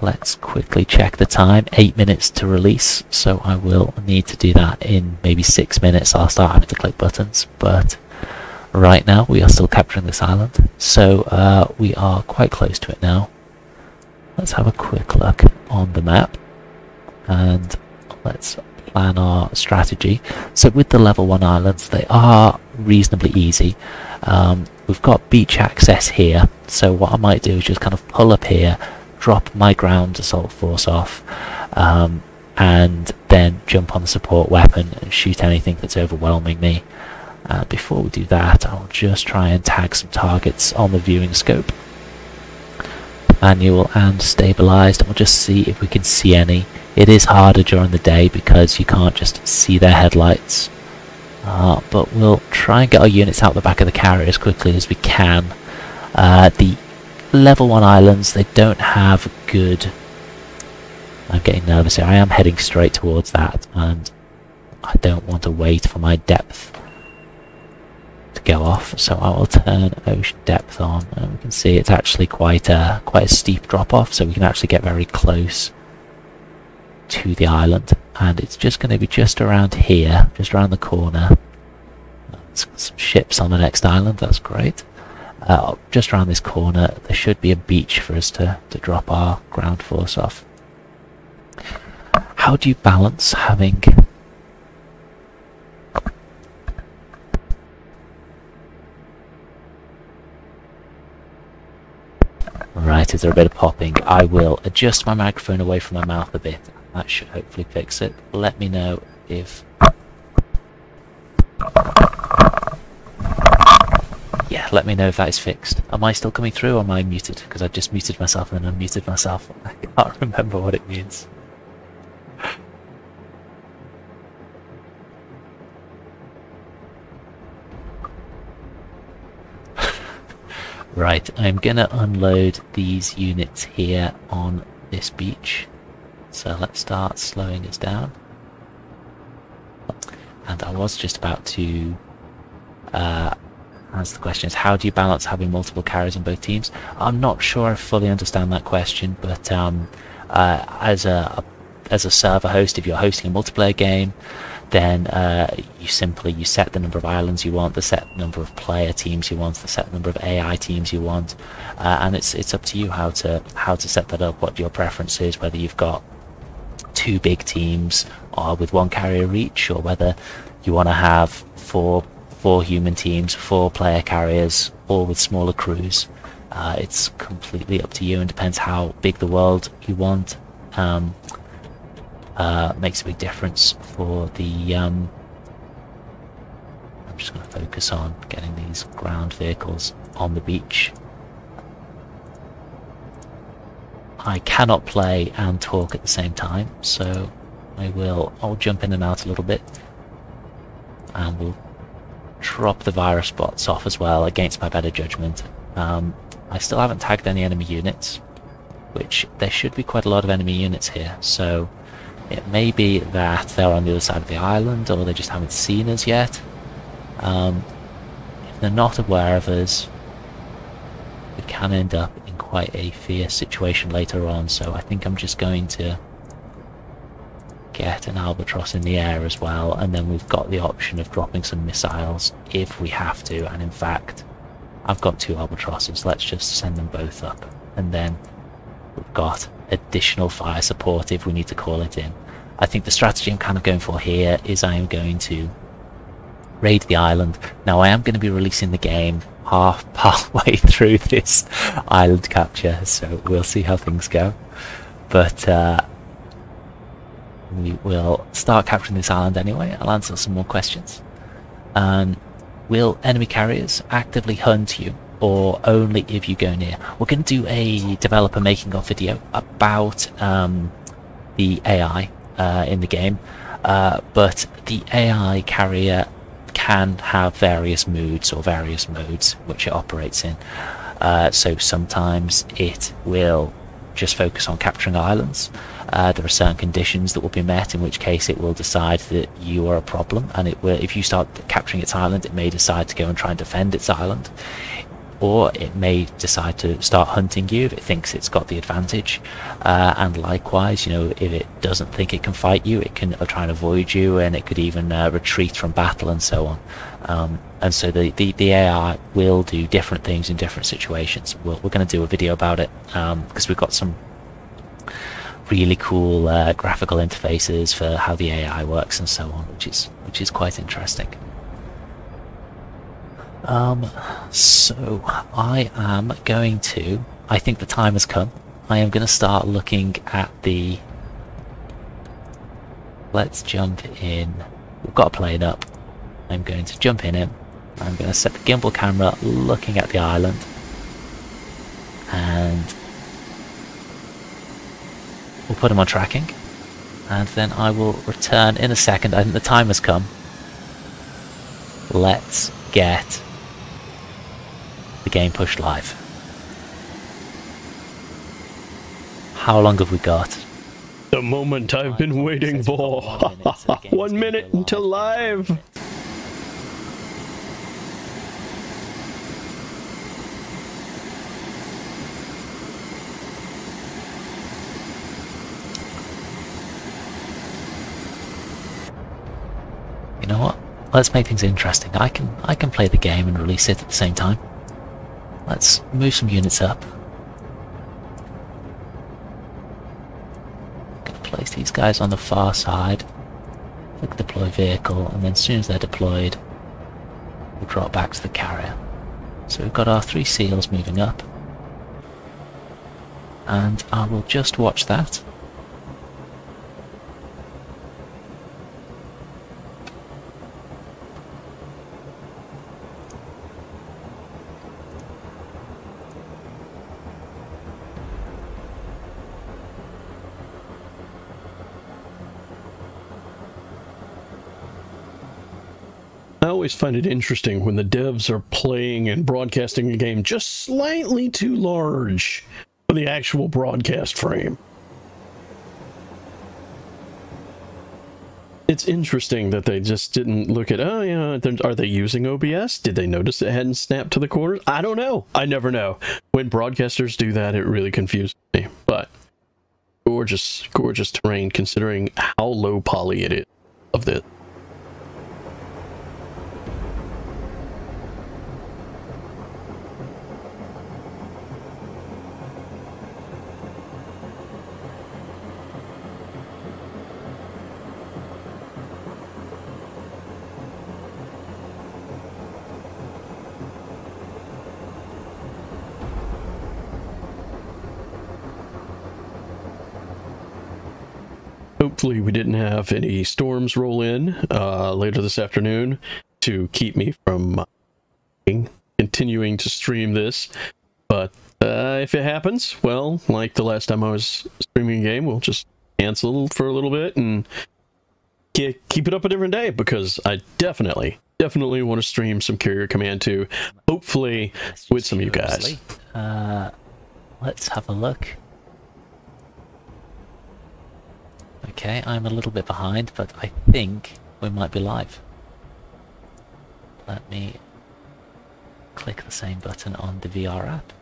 let's quickly check the time. Eight minutes to release, so I will need to do that in maybe six minutes. I'll start having to click buttons, but right now we are still capturing this island, so uh, we are quite close to it now. Let's have a quick look on the map, and let's plan our strategy. So with the level 1 islands, they are reasonably easy. Um, we've got beach access here, so what I might do is just kind of pull up here, drop my ground assault force off, um, and then jump on the support weapon and shoot anything that's overwhelming me. Uh, before we do that, I'll just try and tag some targets on the viewing scope. Manual and stabilized, and we'll just see if we can see any. It is harder during the day because you can't just see their headlights. Uh, but we'll try and get our units out the back of the carrier as quickly as we can. Uh, the level 1 islands, they don't have good... I'm getting nervous here. I am heading straight towards that, and I don't want to wait for my depth to go off, so I will turn ocean depth on, and we can see it's actually quite a, quite a steep drop off, so we can actually get very close to the island, and it's just going to be just around here, just around the corner. Some ships on the next island, that's great uh, just around this corner there should be a beach for us to, to drop our ground force off. How do you balance having Right, is there a bit of popping? I will adjust my microphone away from my mouth a bit. That should hopefully fix it. Let me know if yeah, let me know if that is fixed. Am I still coming through or am I muted? Because I just muted myself and then unmuted myself. I can't remember what it means. right, I'm gonna unload these units here on this beach. So let's start slowing us down. And I was just about to uh, answer the question is how do you balance having multiple carriers on both teams? I'm not sure I fully understand that question, but um, uh, as a, a, as a server host, if you're hosting a multiplayer game, then uh, you simply you set the number of islands you want, the set number of player teams you want, the set number of AI teams you want, uh, and it's it's up to you how to how to set that up, what your preference is, whether you've got two big teams or with one carrier each, or whether you want to have four four human teams, four player carriers, all with smaller crews. Uh, it's completely up to you and depends how big the world you want. Um, uh, makes a big difference for the. Um, I'm just going to focus on getting these ground vehicles on the beach. I cannot play and talk at the same time, so I will. I'll jump in and out a little bit, and we'll drop the virus bots off as well against my better judgment. Um, I still haven't tagged any enemy units, which there should be quite a lot of enemy units here, so it may be that they're on the other side of the island or they just haven't seen us yet. Um, if they're not aware of us, we can end up in quite a fierce situation later on, so I think I'm just going to get an albatross in the air as well and then we've got the option of dropping some missiles if we have to and in fact I've got two albatrosses let's just send them both up and then we've got additional fire support if we need to call it in. I think the strategy I'm kind of going for here is I am going to raid the island. Now I am going to be releasing the game half halfway through this island capture so we'll see how things go. But uh, we will start capturing this island anyway. I'll answer some more questions. Um, will enemy carriers actively hunt you or only if you go near? We're going to do a developer making of video about um, the AI uh, in the game, uh, but the AI carrier can have various moods or various modes which it operates in. Uh, so sometimes it will just focus on capturing islands. Uh, there are certain conditions that will be met, in which case it will decide that you are a problem, and it will. If you start capturing its island, it may decide to go and try and defend its island. or it may decide to start hunting you if it thinks it's got the advantage. Uh, and likewise, you know, if it doesn't think it can fight you, it can try and avoid you, and it could even uh, retreat from battle and so on. Um, and so the, the, the, AI will do different things in different situations. we we are going to do a video about it because um, we've got some really cool uh, graphical interfaces for how the AI works and so on, which is which is quite interesting. Um, so I am going to. I think the time has come. I am going to start looking at the. Let's jump in. We've got a plane up. I'm going to jump in it. I'm going to set the gimbal camera looking at the island. And we'll put him on tracking. And then I will return in a second. I think the time has come. Let's get the game pushed live. How long have we got? The moment I've been waiting for. One minute until live. You know what? Let's make things interesting. I can I can play the game and release it at the same time. Let's move some units up. Gonna place these guys on the far side. Click deploy vehicle, and then as soon as they're deployed, we'll drop back to the carrier. So we've got our three seals moving up. And I will just watch that. Always find it interesting when the devs are playing and broadcasting a game just slightly too large for the actual broadcast frame. It's interesting that they just didn't look at, oh, yeah, are they using OBS? Did they notice it hadn't snapped to the corners? I don't know. I never know. When broadcasters do that, it really confuses me. But gorgeous, gorgeous terrain considering how low poly it is of this. Hopefully we didn't have any storms roll in uh, later this afternoon to keep me from uh, continuing to stream this. But uh, if it happens, well, like the last time I was streaming a game, we'll just cancel for a little bit and keep it up a different day because I definitely, definitely want to stream some Carrier Command 2, hopefully with some of you guys. Uh, let's have a look. Okay, I'm a little bit behind, but I think we might be live. Let me click the same button on the VR app.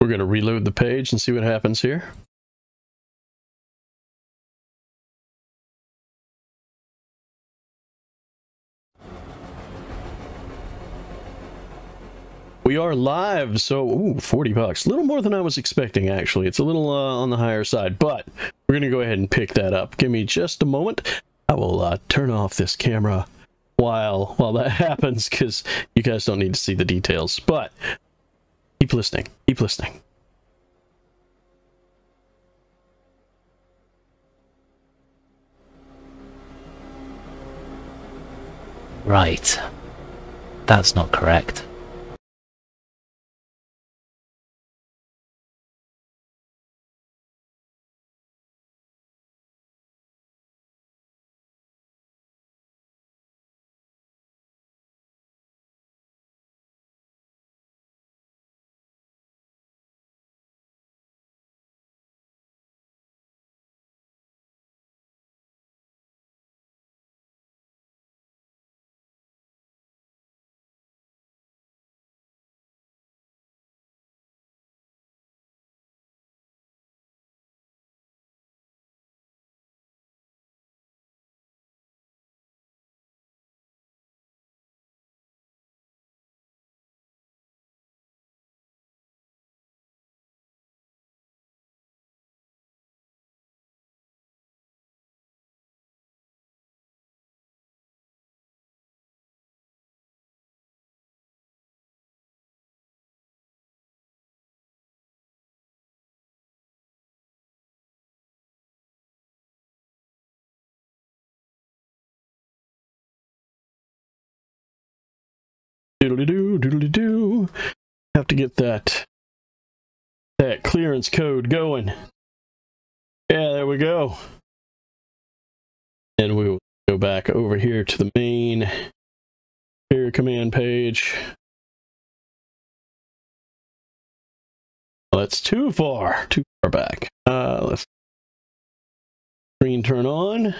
We're going to reload the page and see what happens here. We are live, so ooh, 40 bucks. A little more than I was expecting, actually. It's a little uh, on the higher side, but we're going to go ahead and pick that up. Give me just a moment. I will uh, turn off this camera while while that happens, because you guys don't need to see the details. But keep listening. Keep listening. Right. That's not correct. Doodly doo, doodly doo. Have to get that that clearance code going. Yeah, there we go. And we will go back over here to the main carrier command page. Well, that's too far, too far back. Uh, let's screen turn on.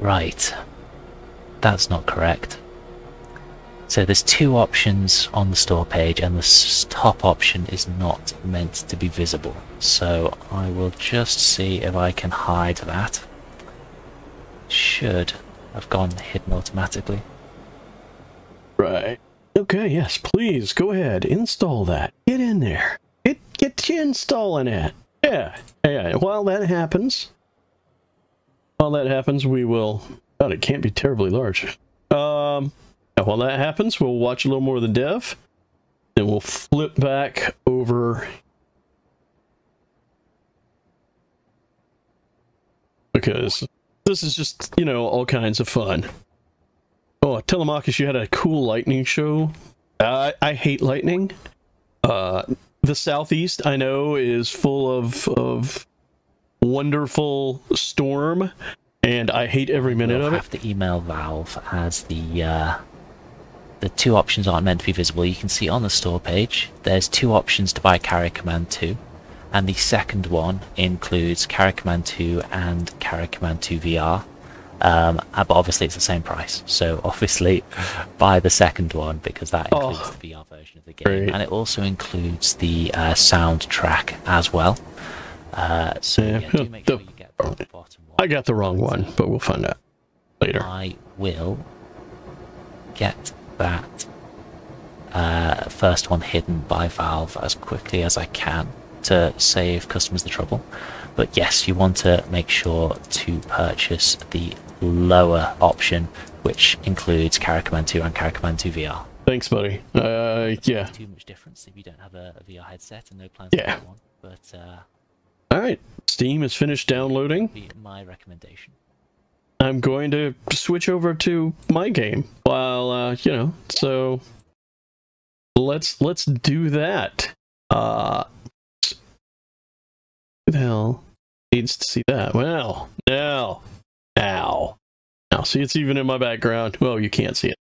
Right. That's not correct. So there's two options on the store page and the top option is not meant to be visible. So I will just see if I can hide that. Should have gone hidden automatically. Right. Okay, yes, please go ahead. Install that. Get in there. Get get you installing it. Yeah. Yeah. While that happens, while that happens, we will... God, it can't be terribly large. Um, while that happens, we'll watch a little more of the dev. Then we'll flip back over... Because this is just, you know, all kinds of fun. Oh, Telemachus, you had a cool lightning show. Uh, I hate lightning. Uh, the southeast, I know, is full of, of wonderful storm, and I hate every minute we'll of have to email Valve as the uh, the two options aren't meant to be visible. You can see on the store page, there's two options to buy Carrier Command 2, and the second one includes Carrier Command 2 and Carrier Command 2 VR. Um, uh, but obviously it's the same price, so obviously buy the second one because that includes Oh, the VR version of the game, great. and it also includes the uh, soundtrack as well. Uh, so Yeah, yeah, do make sure you get the bottom one. I got the wrong one, but we'll find out later. I will get that uh, first one hidden by Valve as quickly as I can to save customers the trouble. But yes, you want to make sure to purchase the lower option, which includes Carrier 2 and Carrier 2 VR. Thanks, buddy. Uh, yeah. Too much difference if you don't have a, a VR headset and no plans Yeah. to get one. But uh, All right. Steam is finished downloading. my recommendation. I'm going to switch over to my game while uh, you know. So let's let's do that. Uh, who the hell needs to see that? Well, now, now, now. See, it's even in my background. Well, you can't see it.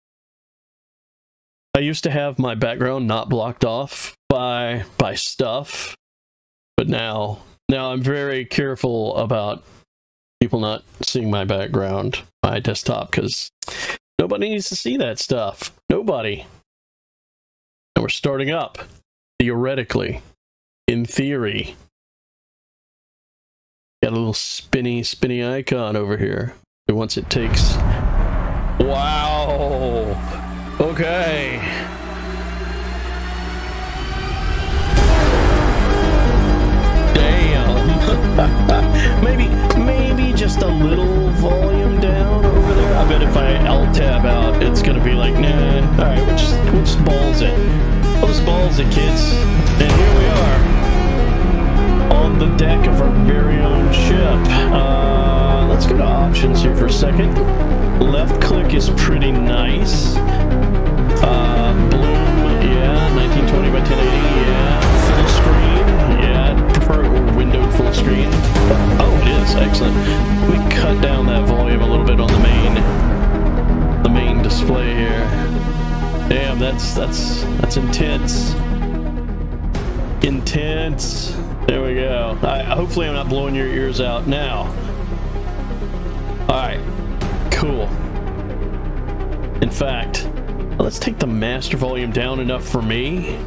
I used to have my background not blocked off by by stuff, but now now I'm very careful about people not seeing my background, my desktop, because nobody needs to see that stuff. Nobody. And we're starting up, theoretically, in theory. Got a little spinny, spinny icon over here. Once it takes. Wow! Okay. maybe, maybe just a little volume down over there. I bet if I L tab out, it's gonna be like, nah. All right, we'll just, we'll just balls it. We'll just balls it, kids. And here we are on the deck of our very own ship. Uh, let's go to options here for a second. Left click is pretty nice. Uh, bloom, yeah, 1920 by 1080, yeah. Full screen. Oh, it is, excellent. We cut down that volume a little bit on the main, the main display here. Damn, that's that's that's intense. Intense. There we go. I, hopefully, I'm not blowing your ears out now. All right, cool. In fact, let's take the master volume down enough for me.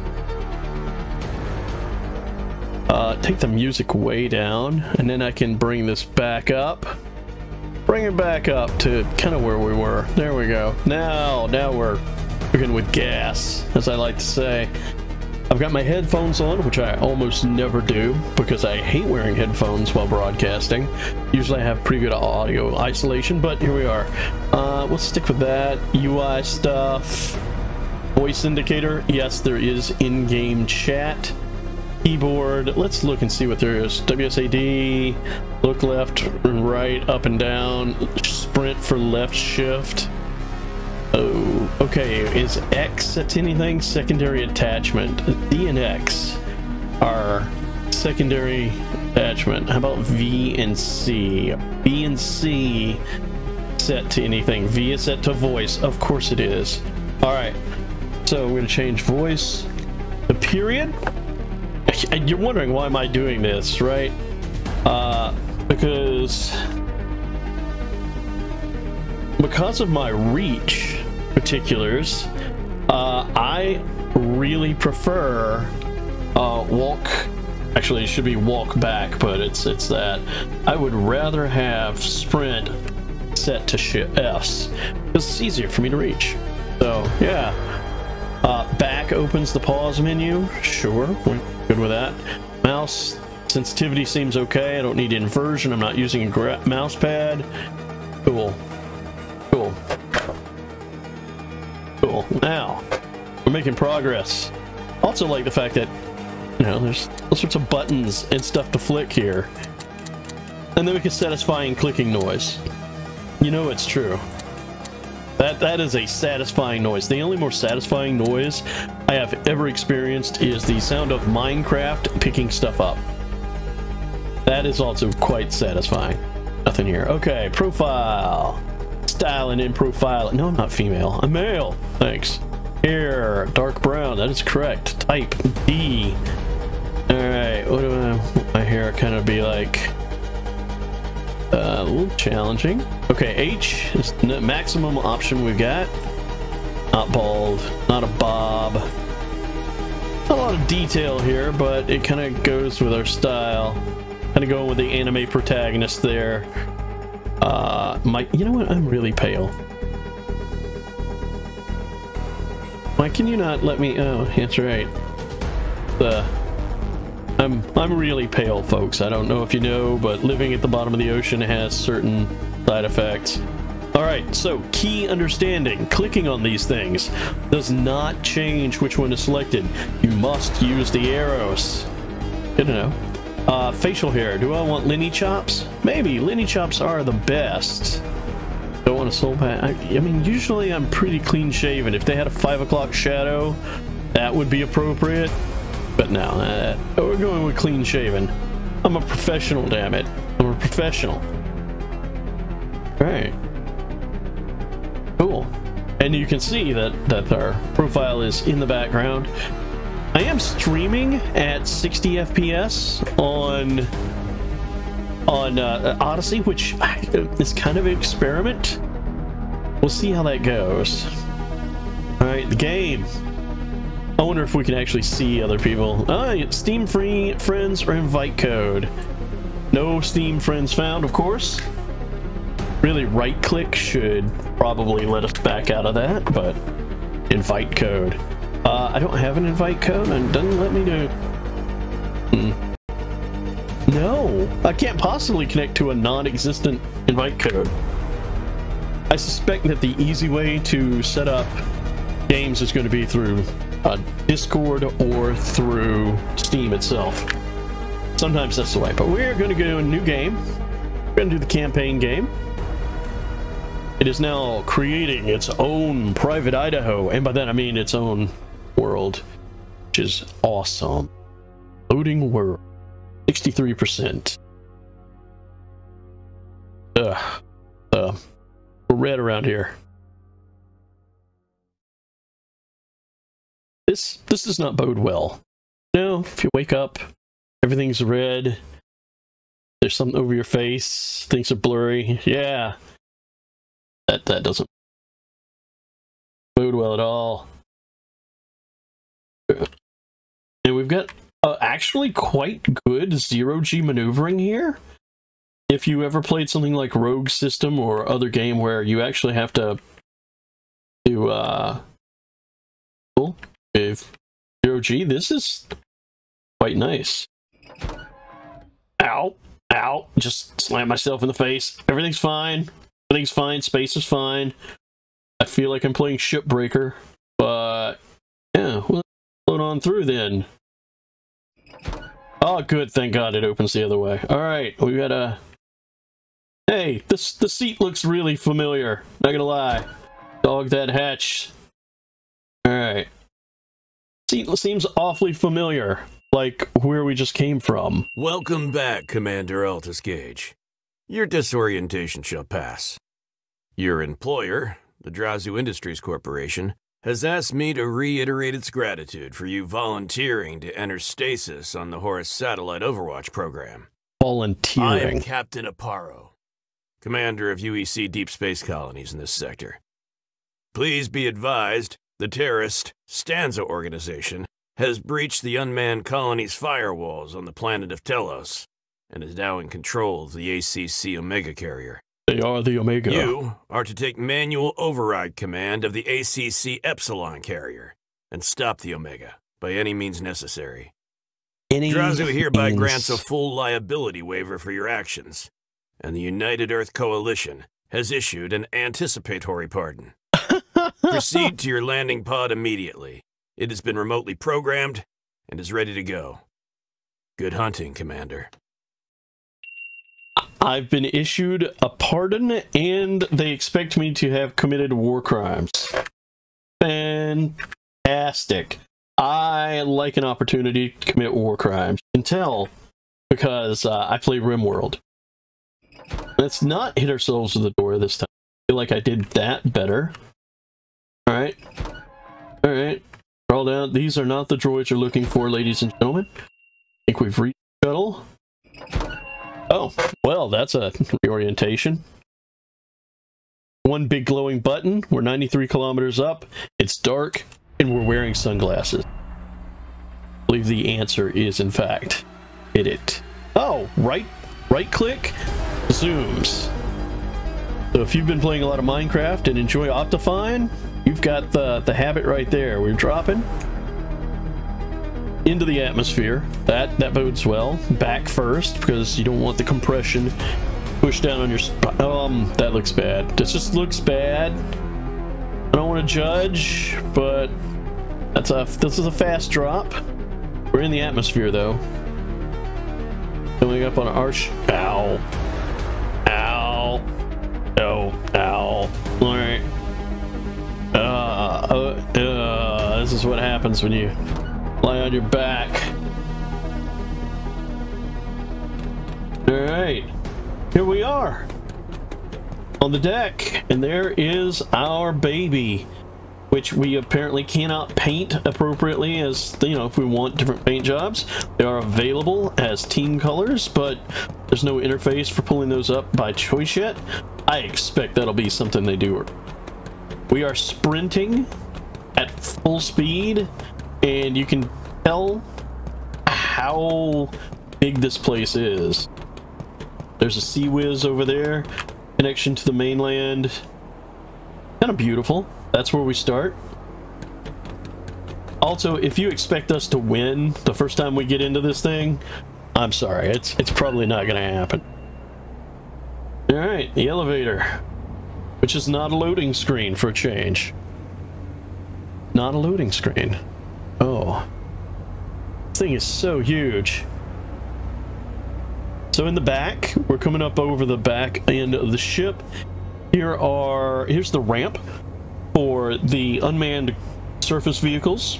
Uh, take the music way down, and then I can bring this back up. Bring it back up to kind of where we were. There we go. Now, now we're cooking with gas, as I like to say. I've got my headphones on, which I almost never do because I hate wearing headphones while broadcasting. Usually I have pretty good audio isolation, but here we are. Uh, we'll stick with that. UI stuff. Voice indicator. Yes, there is in-game chat. Keyboard. Let's look and see what there is. WSAD, look left right, up and down, sprint for left shift. Oh, okay. Is X set to anything? Secondary attachment. D and X are secondary attachment. How about V and C? B and C set to anything. V is set to voice. Of course it is. All right. So we're going to change voice. The period. You're wondering why am I doing this, right? Uh, because because of my reach particulars, uh, I really prefer uh, walk. Actually, it should be walk back, but it's it's that. I would rather have sprint set to shift S because it's easier for me to reach. So yeah. Uh, back opens the pause menu. Sure, we're good with that. Mouse sensitivity seems okay. I don't need inversion. I'm not using a mouse pad. Cool. Cool. Cool. Now, we're making progress. Also like the fact that, you know, there's all sorts of buttons and stuff to flick here. And then we can satisfying clicking noise. You know it's true. That that is a satisfying noise. The only more satisfying noise I have ever experienced is the sound of Minecraft picking stuff up. That is also quite satisfying. Nothing here. Okay, profile. Styling in profile. No, I'm not female. I'm male. Thanks. Here, dark brown. That is correct. Type D. All right. What do I want my hair kind of be like? Uh, a little challenging. Okay, H is the maximum option we've got. Not bald, not a bob. Not a lot of detail here, but it kind of goes with our style. Kind of going with the anime protagonist there. Uh, my, you know what? I'm really pale. Why can you not let me? Oh, that's right. The I'm I'm really pale, folks. I don't know if you know, but living at the bottom of the ocean has certain side effects. All right, so key understanding. Clicking on these things does not change which one is selected. You must use the arrows. Good to know. Uh, facial hair. Do I want linny chops? Maybe. Linny chops are the best. Don't want a soul pat. I, I mean, usually I'm pretty clean shaven. If they had a 5 o'clock shadow, that would be appropriate. But no, uh, we're going with clean shaven. I'm a professional, damn it. I'm a professional. Right. Cool. And you can see that, that our profile is in the background. I am streaming at 60 FPS on on uh, Odysee, which is kind of an experiment. We'll see how that goes. All right, the game. I wonder if we can actually see other people. Ah, Steam free friends or invite code. No Steam friends found, of course. Really, right click should probably let us back out of that, but invite code. Uh, I don't have an invite code and doesn't let me do. Hmm. No, I can't possibly connect to a non-existent invite code. I suspect that the easy way to set up games is going to be through uh, Discord or through Steam itself. Sometimes that's the way, but we're going to go to a new game. We're going to do the campaign game. It is now creating its own private Idaho, and by that I mean its own world, which is awesome. Loading world, 63%. Ugh. Uh, we're red around here. This this does not bode well. No, if you wake up, everything's red. There's something over your face. Things are blurry. Yeah, that that doesn't bode well at all. And we've got uh, actually quite good zero G maneuvering here. If you ever played something like Rogue System or other game where you actually have to do uh cool if zero G, this is quite nice. Ow, ow, just slam myself in the face. Everything's fine. Everything's fine. Space is fine. I feel like I'm playing Shipbreaker, but yeah, we'll float on through then. Oh, good. Thank God it opens the other way. All right, we got a. Hey, this the seat looks really familiar. Not gonna lie. Dog that hatch. All right. Seat seems awfully familiar, like where we just came from. Welcome back, Commander Altus Gage. Your disorientation shall pass. Your employer, the Drazu Industries Corporation, has asked me to reiterate its gratitude for you volunteering to enter stasis on the Horus Satellite Overwatch program. Volunteering. I am Captain Aparo, commander of UEC deep space colonies in this sector. Please be advised the terrorist Stanza organization has breached the unmanned colony's firewalls on the planet of Telos and is now in control of the ACC Omega carrier. They are the Omega. You are to take manual override command of the ACC Epsilon carrier and stop the Omega by any means necessary. Any Drazu hereby means- grants a full liability waiver for your actions, and the United Earth Coalition has issued an anticipatory pardon. Proceed to your landing pod immediately. It has been remotely programmed and is ready to go. Good hunting, Commander. I've been issued a pardon, and they expect me to have committed war crimes. Fantastic. I like an opportunity to commit war crimes. You can tell because uh, I play RimWorld. Let's not hit ourselves with the door this time. I feel like I did that better. Alright. Alright. Crawl down. These are not the droids you're looking for, ladies and gentlemen. I think we've reached. Oh, well, that's a reorientation. One big glowing button. We're 93 kilometers up. It's dark, and we're wearing sunglasses. I believe the answer is, in fact, hit it. Oh, right, right click, zooms. So if you've been playing a lot of Minecraft and enjoy Optifine, you've got the, the habit right there. We're dropping into the atmosphere. That that bodes well. Back first because you don't want the compression pushed down on your spine. Um, that looks bad. This just looks bad. I don't want to judge, but that's a this is a fast drop. We're in the atmosphere though. Coming up on sh- ow, ow, oh, ow. All right. Uh, uh, uh, this is what happens when you lie on your back. Alright, here we are on the deck, and there is our baby, which we apparently cannot paint appropriately as, you know, if we want different paint jobs. They are available as team colors, but there's no interface for pulling those up by choice yet. I expect that'll be something they do. We are sprinting at full speed and you can tell how big this place is. There's a CIWS over there, connection to the mainland. Kind of beautiful. That's where we start. Also, if you expect us to win the first time we get into this thing, I'm sorry. It's it's probably not going to happen. All right, the elevator, which is not a loading screen for a change. Not a loading screen. Oh. This thing is so huge. So in the back, we're coming up over the back end of the ship. Here are here's the ramp for the unmanned surface vehicles,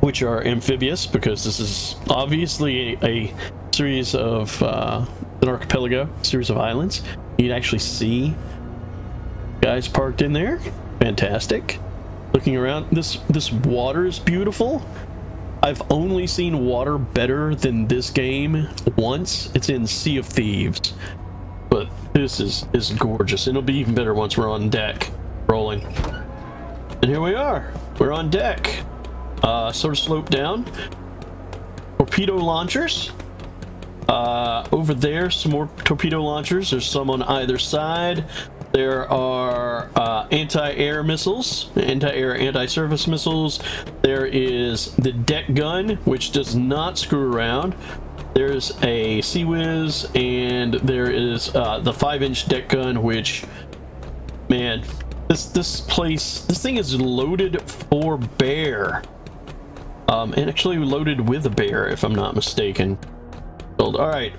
which are amphibious because this is obviously a, a series of uh, an archipelago, series of islands. You'd actually see guys parked in there. Fantastic. Looking around, this this water is beautiful. I've only seen water better than this game once. It's in Sea of Thieves. But this is is gorgeous. It'll be even better once we're on deck rolling. And here we are. We're on deck. Uh, sort of slope down. Torpedo launchers. Uh, over there, some more torpedo launchers. There's some on either side. There are uh, anti-air missiles, anti-air, anti-surface missiles. There is the deck gun, which does not screw around. There's a CIWS, and there is uh, the five-inch deck gun, which, man, this this place, this thing is loaded for bear. Um, and actually loaded with a bear, if I'm not mistaken. All right.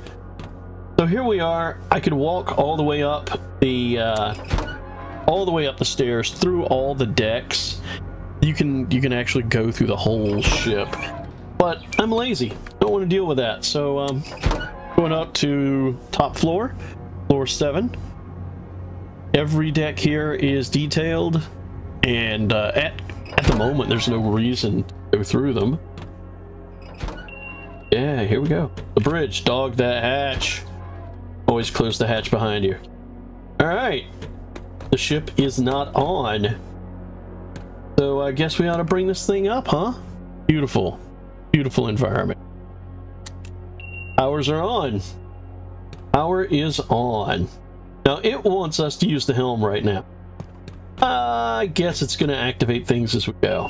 So here we are. I could walk all the way up the uh, all the way up the stairs through all the decks. You can you can actually go through the whole ship, but I'm lazy. Don't want to deal with that. So um, going up to top floor, floor seven. Every deck here is detailed, and uh, at at the moment there's no reason to go through them. Yeah, here we go. The bridge. Dog that hatch. Always close the hatch behind you. Alright. The ship is not on. So I guess we ought to bring this thing up, huh? Beautiful. Beautiful environment. Powers are on. Power is on. Now it wants us to use the helm right now. I guess it's going to activate things as we go.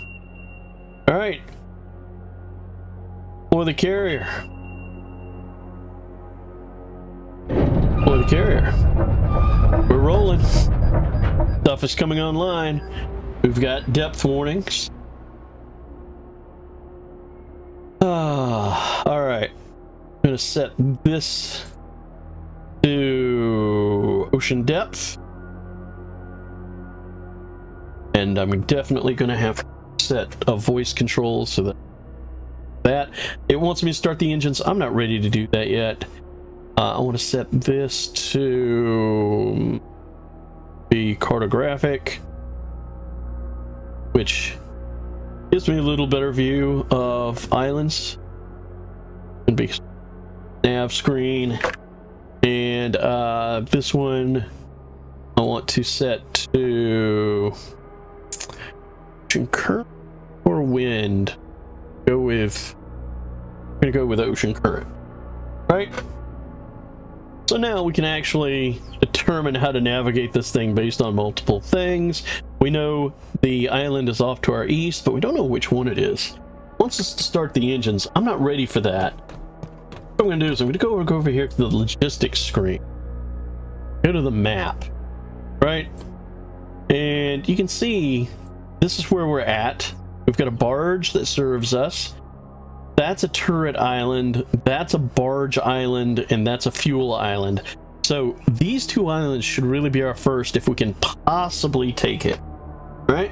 Alright. For the carrier. Carrier. We're rolling. Stuff is coming online. We've got depth warnings. Ah, all right. I'm gonna set this to ocean depth. And I'm definitely gonna have set a voice control so that that it wants me to start the engines. I'm not ready to do that yet. Uh, I want to set this to be cartographic, which gives me a little better view of islands. And be nav screen, and uh, this one I want to set to ocean current or wind. Go with. I'm gonna go with ocean current, right? So now we can actually determine how to navigate this thing based on multiple things. We know the island is off to our east, but we don't know which one it is. Wants us to start the engines. I'm not ready for that. What I'm going to do is I'm going to go go over here to the logistics screen. Go to the map, right? And you can see this is where we're at. We've got a barge that serves us. That's a turret island, that's a barge island, and that's a fuel island. So these two islands should really be our first if we can possibly take it. Right?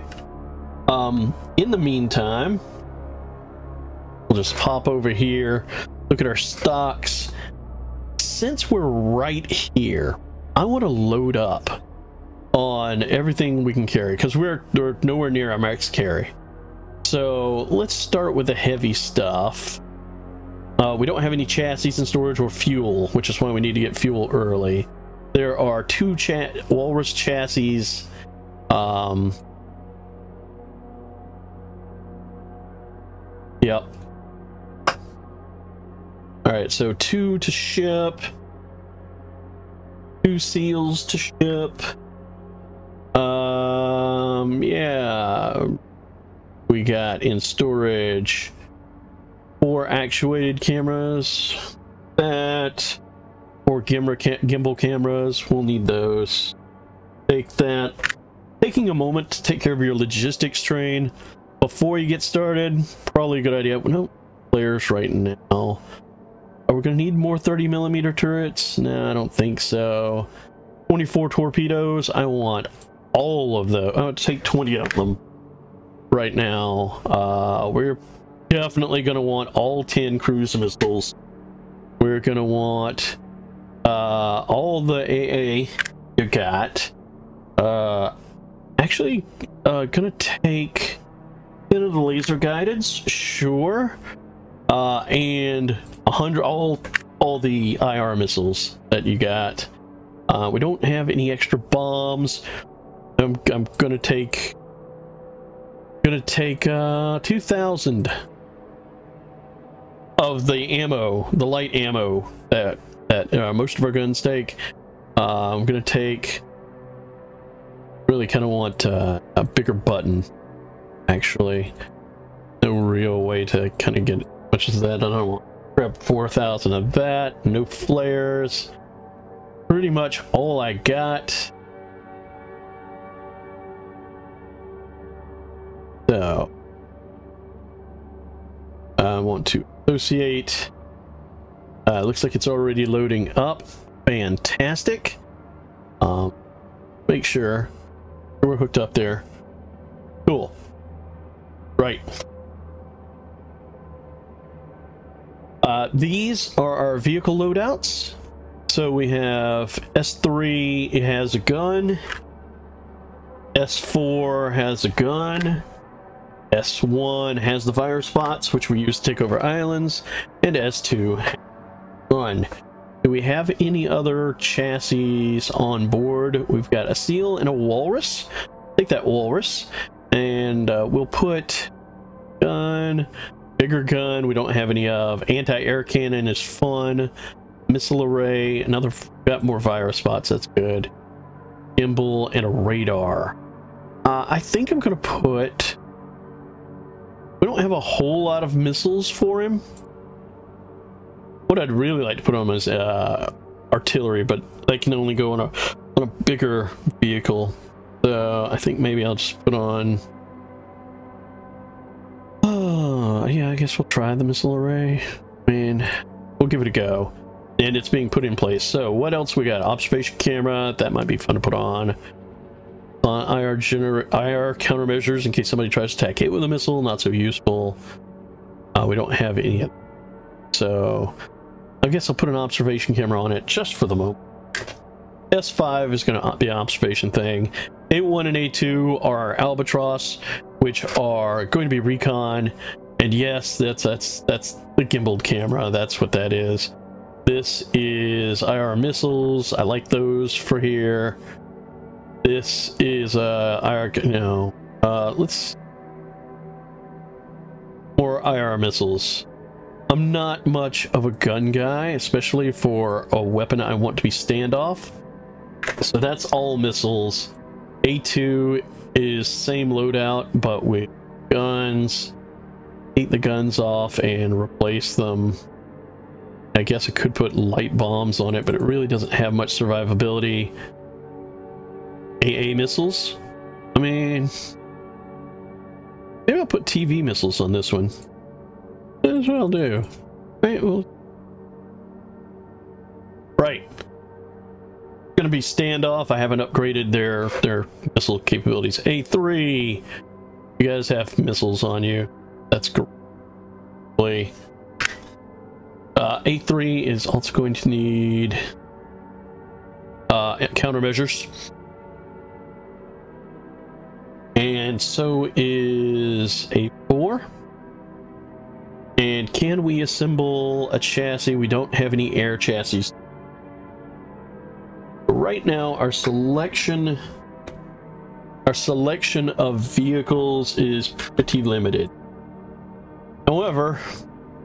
Um, in the meantime, we'll just pop over here, look at our stocks. Since we're right here, I want to load up on everything we can carry because we're, we're nowhere near our max carry. So let's start with the heavy stuff. Uh, we don't have any chassis in storage or fuel, which is why we need to get fuel early. There are two cha Walrus chassis. Um, yep. Alright, so two to ship. Two seals to ship. Um, yeah we got in storage four actuated cameras. That four gimbal, cameras. We'll need those. Take that. Taking a moment to take care of your logistics train before you get started. Probably a good idea. No players right now. Are we gonna need more 30 millimeter turrets? No i don't think so. 24 torpedoes. I want all of those. I'll take 20 of them right now. Uh, we're definitely going to want all 10 cruise missiles. We're going to want uh, all the AA you got. Uh, actually, uh, going to take bit of the laser guidance, sure. Uh, and a hundred all all the IR missiles that you got. Uh, we don't have any extra bombs. I'm I'm gonna take Gonna take uh, 2,000 of the ammo, the light ammo that that uh, most of our guns take. Uh, I'm gonna take. Really, kind of want uh, a bigger button. Actually, no real way to kind of get as much as that. I don't want. Grab 4,000 of that. No flares. Pretty much all I got. So I want to associate Uh, looks like it's already loading up. Fantastic. Um, make sure we're hooked up there. Cool. Right. Uh, these are our vehicle loadouts. So we have S3, it has a gun. S4 has a gun. S1 has the virus bots, which we use to take over islands. And S2 gun. Do we have any other chassis on board? We've got a seal and a walrus. Take that walrus. And uh, we'll put gun, bigger gun. We don't have any of. Anti-air cannon is fun. Missile array. Another. Got more virus bots. That's good. Gimbal and a radar. Uh, I think I'm to put... We don't have a whole lot of missiles for him. What I'd really like to put on is uh, artillery, but they can only go on a, on a bigger vehicle. So I think maybe I'll just put on... Oh, yeah, I guess we'll try the missile array. I mean, we'll give it a go. And it's being put in place. So what else we got? Observation camera. That might be fun to put on. Uh, IR, IR countermeasures in case somebody tries to attack it with a missile. Not so useful. Uh, we don't have any. So I guess I'll put an observation camera on it just for the moment. S5 is going to be an observation thing. A1 and A2 are Albatross, which are going to be recon. And yes, that's that's that's the gimbaled camera. That's what that is. This is IR missiles. I like those for here. This is uh IR no. Uh let's more IR missiles. I'm not much of a gun guy, especially for a weapon I want to be standoff. So that's all missiles. A2 is same loadout, but with guns. Take the guns off and replace them. I guess I could put light bombs on it, but it really doesn't have much survivability. AA missiles? I mean... Maybe I'll put TV missiles on this one. That's what I'll do. Right, well... Right. Gonna be standoff. I haven't upgraded their their missile capabilities. A3! You guys have missiles on you. That's great. Uh, A3 is also going to need uh, countermeasures. And so is A4. And can we assemble a chassis? We don't have any air chassis. Right now, our selection our selection of vehicles is pretty limited. However,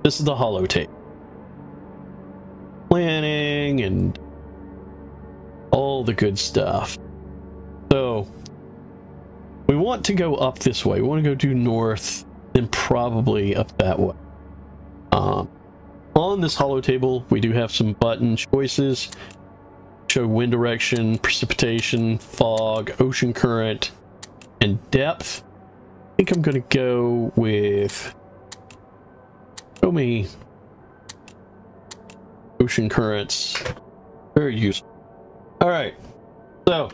this is the hollow holotape. Planning and all the good stuff. Want to go up this way. We want to go due north, then probably up that way. Um, on this holo table, we do have some button choices. Show wind direction, precipitation, fog, ocean current, and depth. I think I'm going to go with... Show me ocean currents. Very useful. All right. So,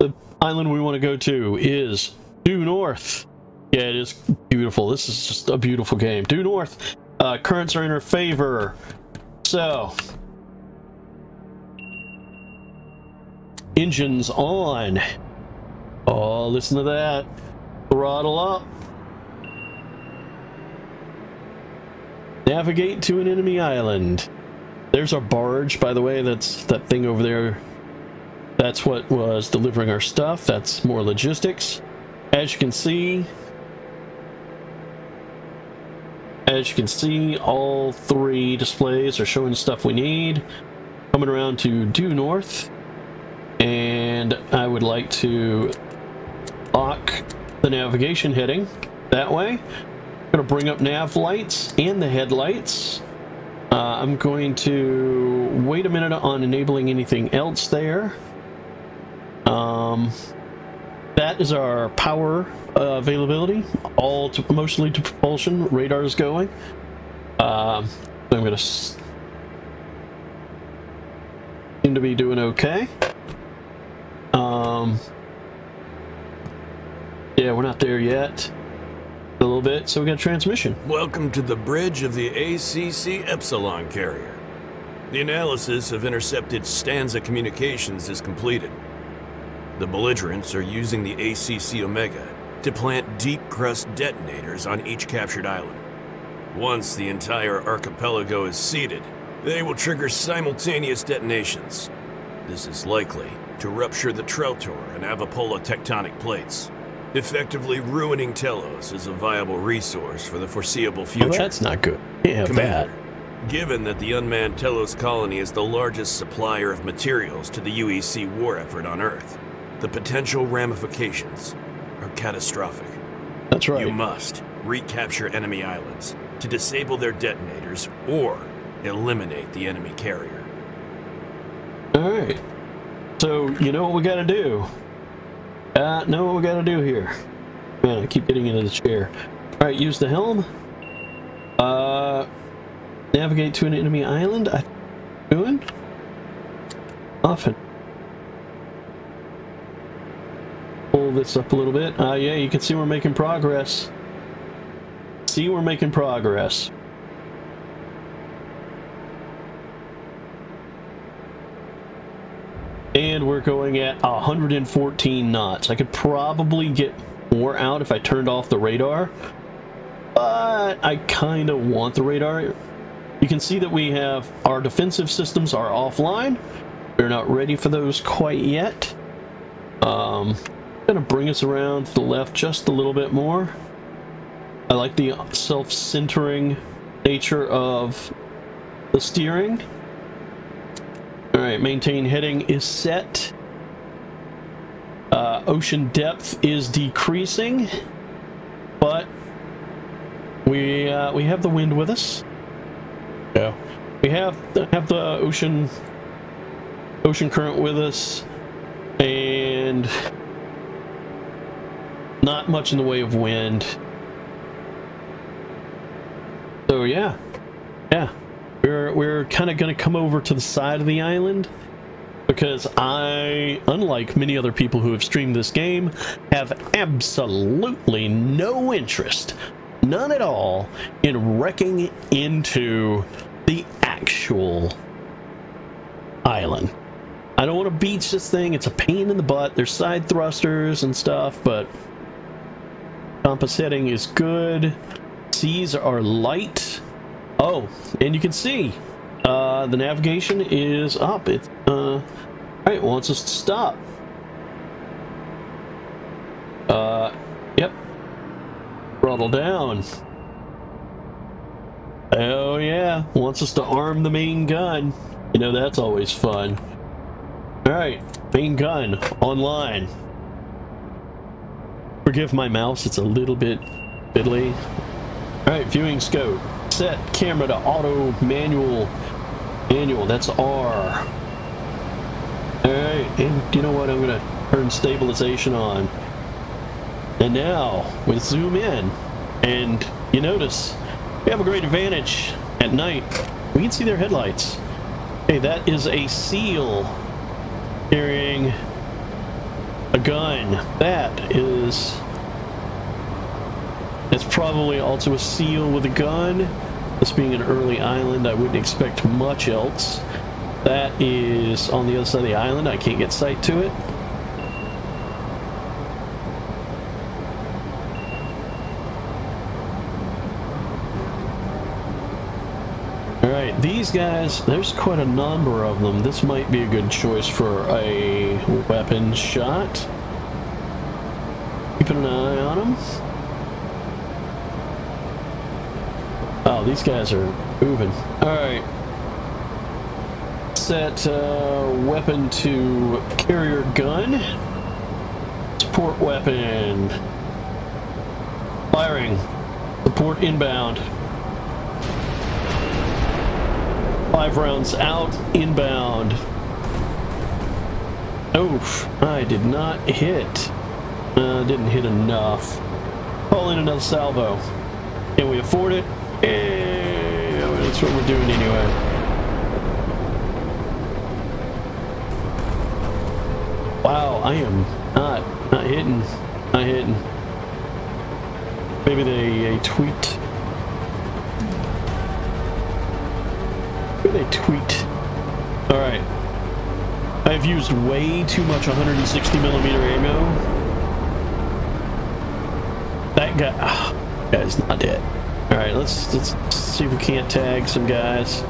the island we want to go to is due north. Yeah, it is beautiful. This is just a beautiful game. Due north. Uh, currents are in our favor. So, engines on. Oh, listen to that. Throttle up. Navigate to an enemy island. There's our barge, by the way. That's that thing over there. That's what was delivering our stuff. That's more logistics. As you can see, as you can see, all three displays are showing stuff we need. Coming around to due north. And I would like to lock the navigation heading that way. I'm going to bring up nav lights and the headlights. Uh, I'm going to wait a minute on enabling anything else there. Um, that is our power uh, availability, all to, mostly to propulsion. Radar is going. Uh, I'm going to seem to be doing okay. Um, yeah, we're not there yet. A little bit, so we got transmission. Welcome to the bridge of the ACC Epsilon carrier. The analysis of intercepted Stanza communications is completed. The belligerents are using the ACC Omega to plant deep crust detonators on each captured island. Once the entire archipelago is seeded, they will trigger simultaneous detonations. This is likely to rupture the Trautor and Avapola tectonic plates, effectively ruining Telos as a viable resource for the foreseeable future. Well, that's not good. Have Commander, that. given that the unmanned Telos colony is the largest supplier of materials to the UEC war effort on Earth, the potential ramifications are catastrophic. That's right. You must recapture enemy islands to disable their detonators or eliminate the enemy carrier. All right. So you know what we got to do. Uh, know what we got to do here. Man, I keep getting into the chair. All right, use the helm. Uh, navigate to an enemy island. I doing often. This up a little bit. Uh, yeah, you can see we're making progress. See, we're making progress. And we're going at 114 knots. I could probably get more out if I turned off the radar. But I kind of want the radar. You can see that we have our defensive systems are offline. We're not ready for those quite yet. Um, gonna bring us around to the left just a little bit more. I like the self-centering nature of the steering. Alright, maintain heading is set. Uh, ocean depth is decreasing, but we uh, we have the wind with us. Yeah, we have have the ocean ocean current with us, and not much in the way of wind. So yeah, yeah, we're we're kind of going to come over to the side of the island because I, unlike many other people who have streamed this game, have absolutely no interest, none at all, in wrecking into the actual island. I don't want to beach this thing. It's a pain in the butt. There's side thrusters and stuff, but compass heading is good. Seas are light. Oh, and you can see uh, the navigation is up. It uh, right wants us to stop. Uh, yep. Throttle down. Oh yeah, wants us to arm the main gun. You know that's always fun. All right, main gun online. Forgive my mouse; it's a little bit fiddly. All right, viewing scope. Set camera to auto manual. Manual. That's R. Alright, and you know what? I'm gonna turn stabilization on. And now, we zoom in, and you notice we have a great advantage at night. We can see their headlights. Okay, that is a seal carrying gun. That is... It's probably also a seal with a gun. This being an early island, I wouldn't expect much else. That is on the other side of the island. I can't get sight to it. Alright, these guys, there's quite a number of them. This might be a good choice for a weapon shot. An eye on them. Oh, these guys are moving. Alright set uh, weapon to carrier gun. Support weapon. Firing. Support inbound. Five rounds out, inbound. Oof, I did not hit. Uh, didn't hit enough. Pull in another salvo. Can we afford it? Eh, that's what we're doing anyway. Wow, I am not not hitting, not hitting. Maybe they, they tweaked. Maybe they tweet. All right. I've used way too much 160 millimeter ammo. That guy, oh, guy's not dead. All right, let's let's see if we can't tag some guys.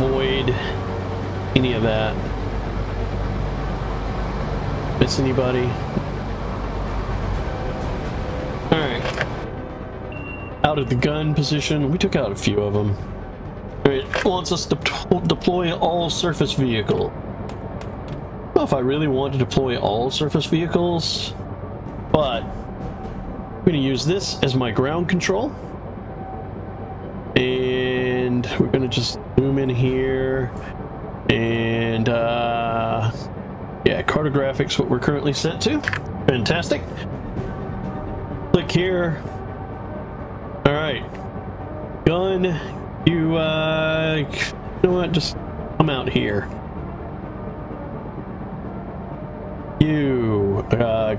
Avoid any of that. Miss anybody? Alright. Out of the gun position. We took out a few of them. Alright, wants us to deploy all surface vehicle. Know if I really want to deploy all surface vehicles, but I'm going to use this as my ground control. And we're going to just zoom in here and uh, yeah, cartographics what we're currently set to. Fantastic. Click here. All right. Gun, you, uh, you know what? Just come out here. You, uh,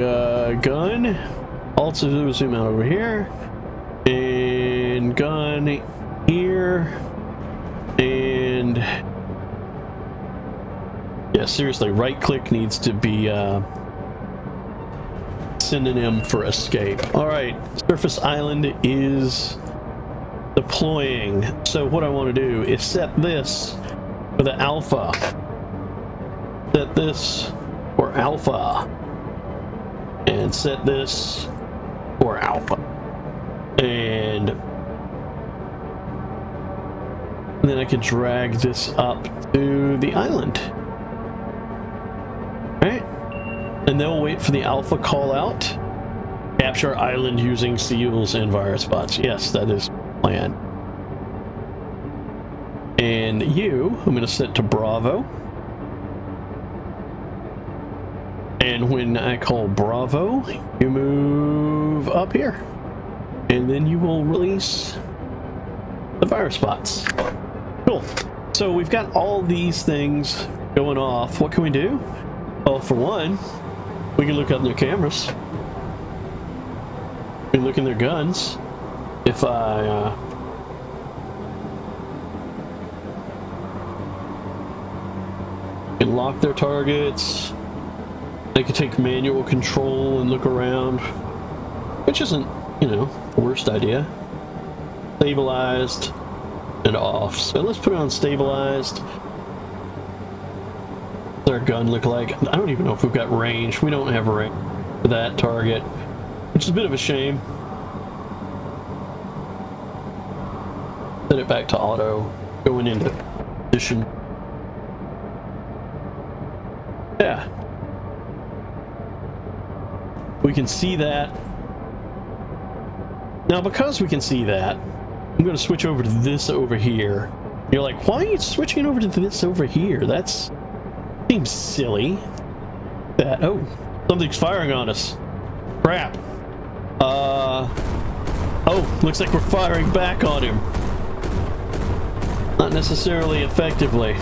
uh, gun. Also zoom out over here. And gun here. And yeah, seriously, right click needs to be uh, synonym for escape. All right, Surface Island is deploying. So what I want to do is set this for the alpha. Set this for alpha. And set this for alpha. And then I can drag this up to the island. Right and they'll wait for the alpha call out. Capture island using seals and virus bots. Yes, that is plan. And you, I'm to set to Bravo. And when I call Bravo, you move up here. And then you will release the virus bots. Cool. So we've got all these things going off. What can we do? Well, for one, we can look up their cameras. We can look in their guns. If I, uh... Can lock their targets. They could take manual control and look around. Which isn't, you know, worst idea. Stabilized and off. So let's put it on stabilized What's our gun look like? I don't even know if we've got range. We don't have range for that target, which is a bit of a shame. Set it back to auto, going into position. Yeah. We can see that. Now, because we can see that, I'm going to switch over to this over here. You're like, why are you switching over to this over here? That's Seems silly. That oh, something's firing on us. Crap. Uh oh, looks like we're firing back on him. Not necessarily effectively.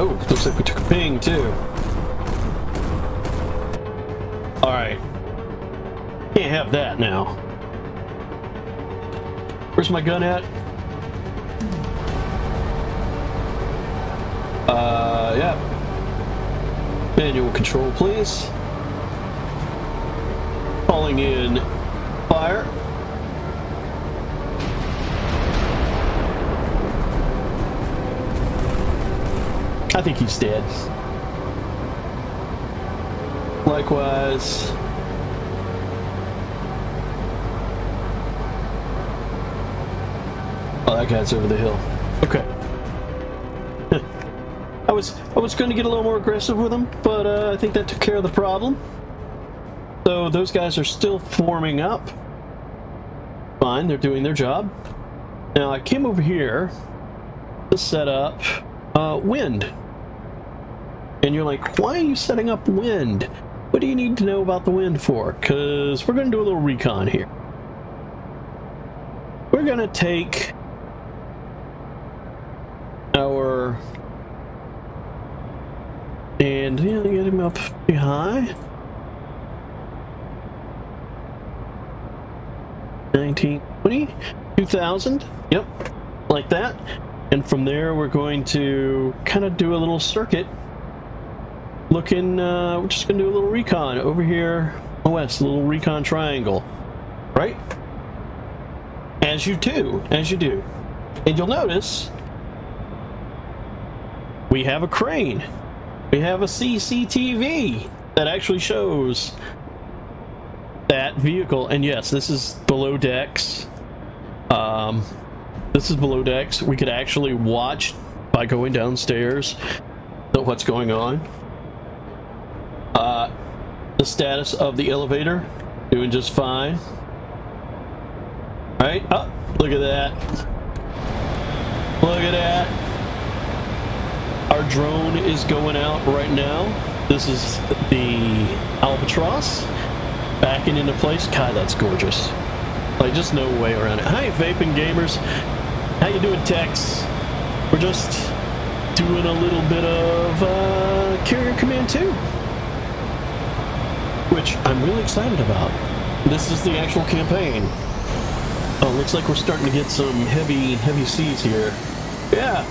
Oh, looks like we took a ping too. Alright. Can't have that now. Where's my gun at? Uh, yeah. Manual control, please. Calling in fire. I think he's dead. Likewise. Oh, that guy's over the hill. Okay I was I was going to get a little more aggressive with them, but uh, I think that took care of the problem. So those guys are still forming up. Fine, they're doing their job. Now I came over here to set up uh, wind. And you're like, why are you setting up wind? What do you need to know about the wind for? Because we're going to do a little recon here. we're gonna take our and yeah, get him up pretty high. 19, 20, 2000. Yep, like that. And from there, we're going to kind of do a little circuit. Looking, uh, we're just to do a little recon over here west, a little recon triangle. Right? As you do, as you do. And you'll notice we have a crane. We have a CCTV that actually shows that vehicle. And yes, this is below decks. Um, this is below decks. We could actually watch by going downstairs what's going on. Uh, the status of the elevator, doing just fine. Right? Oh, look at that. Look at that. Our drone is going out right now. This is the Albatross backing into place. God, that's gorgeous. Like, just no way around it. Hi, vaping gamers. How you doing, Tex? We're just doing a little bit of uh, Carrier Command 2, which I'm really excited about. This is the actual campaign. Oh, looks like we're starting to get some heavy, heavy seas here. Yeah.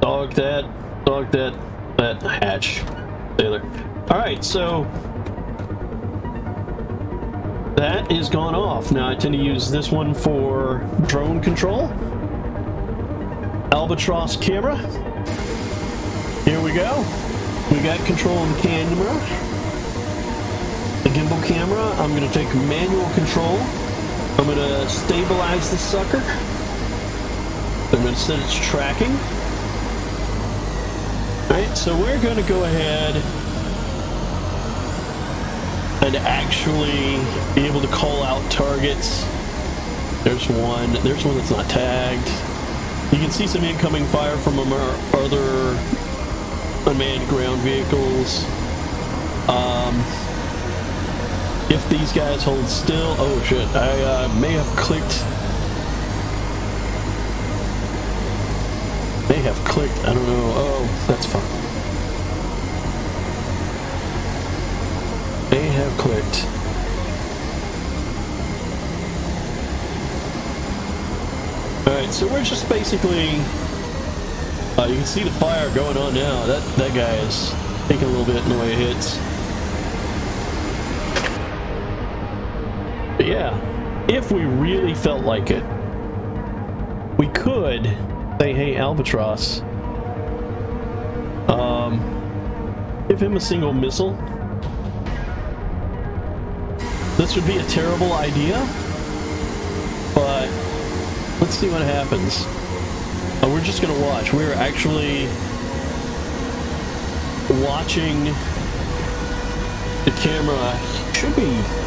Dog that, dog that, that hatch, sailor. All right, so that is gone off. Now I tend to use this one for drone control. Albatross camera. Here we go. We got control of the camera. Gimbal camera, I'm going to take manual control. I'm going to stabilize the sucker. I'm going to set its tracking. Alright, so we're going to go ahead and actually be able to call out targets. There's one. There's one that's not tagged. You can see some incoming fire from our other unmanned ground vehicles. Um, if these guys hold still, oh shit, I uh, may have clicked. May have clicked, I don't know. Oh, that's fine. May have clicked. Alright, so we're just basically... Uh, you can see the fire going on now. That, that guy is taking a little bit in the way it hits. Yeah, if we really felt like it, we could say, hey, Albatross, um, give him a single missile. This would be a terrible idea, but let's see what happens. Uh, we're just gonna watch. We're actually watching the camera. Should be.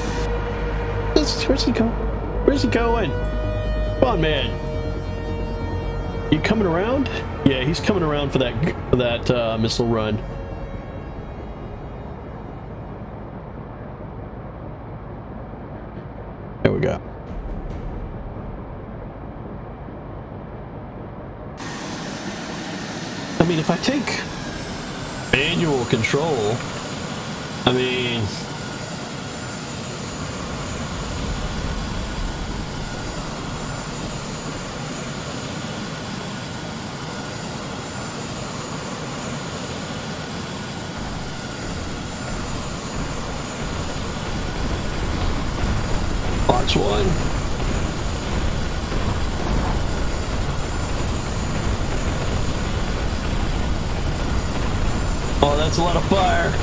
Where's he going? Where's he going? Come on, man. You coming around? Yeah, he's coming around for that for that uh, missile run. There we go. I mean, if I take manual control, I mean, box one. Oh, a lot of fire.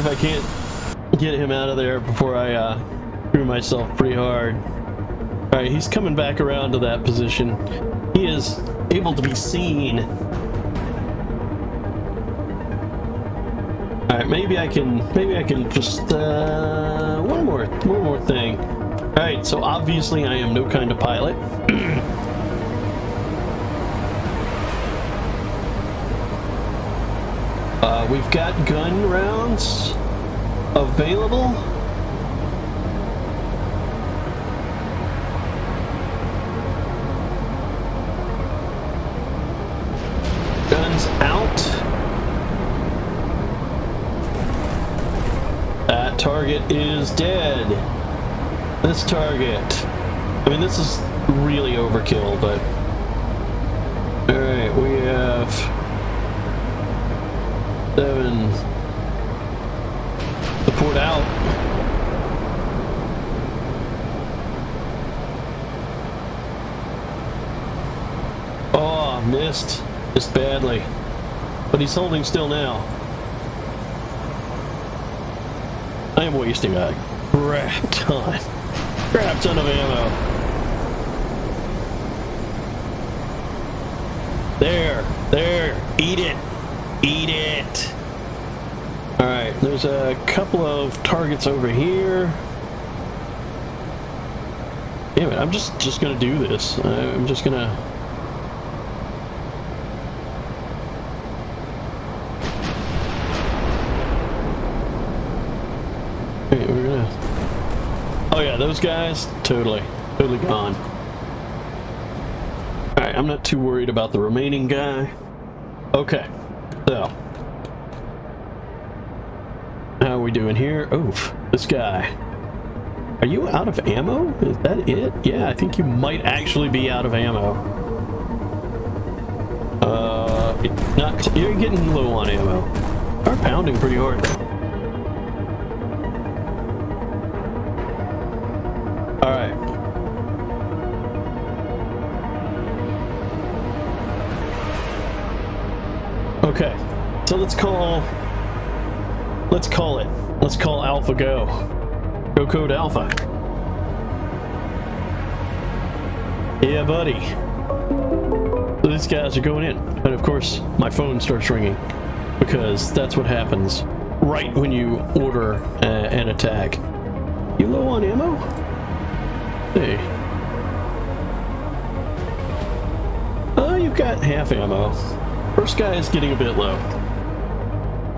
if I can't get him out of there before I uh, screw myself pretty hard. Alright, he's coming back around to that position. He is able to be seen. Maybe I can maybe I can just uh one more one more thing. Alright, so obviously I am no kind of pilot. Uh, we've got gun rounds available. Target is dead. This target. I mean, this is really overkill, but... Alright, we have... Seven... Support out. Oh, missed. Missed badly. But he's holding still now. I am wasting a crap ton. Crap ton of ammo. There, there, eat it, eat it. All right, there's a couple of targets over here. Damn it, I'm just just gonna do this. I'm just gonna. Wait, we're gonna. Oh yeah, those guys, totally, totally gone. Alright, I'm not too worried about the remaining guy. Okay, so. How are we doing here? Oof, this guy. Are you out of ammo? Is that it? Yeah, I think you might actually be out of ammo. Uh, not, you're getting low on ammo. Are pounding pretty hard. All Let's call Alpha Go. Go code Alpha. Yeah, buddy. So these guys are going in. And of course, my phone starts ringing because that's what happens right when you order an attack. You low on ammo? Hey. Oh, you've got half ammo. First guy is getting a bit low.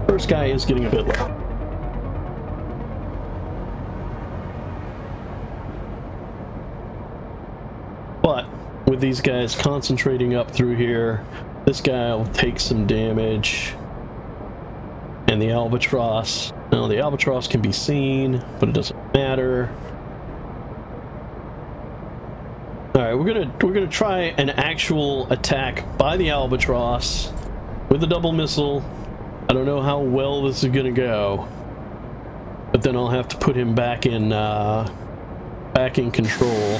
First guy is getting a bit low. With these guys concentrating up through here, this guy will take some damage. And the albatross. Now the albatross can be seen, but it doesn't matter. Alright, we're gonna we're gonna try an actual attack by the albatross with a double missile. I don't know how well this is gonna go. But then I'll have to put him back in uh back in control.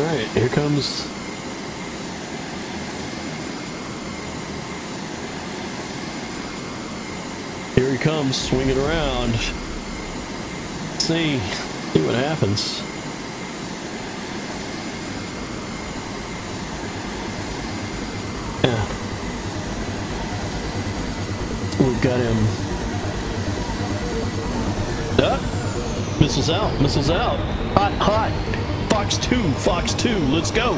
Alright, here comes Here he comes, swinging around. See, see what happens. Yeah. We've got him. Missiles out, missiles out. Hot, hot. Fox 2, Fox 2, let's go.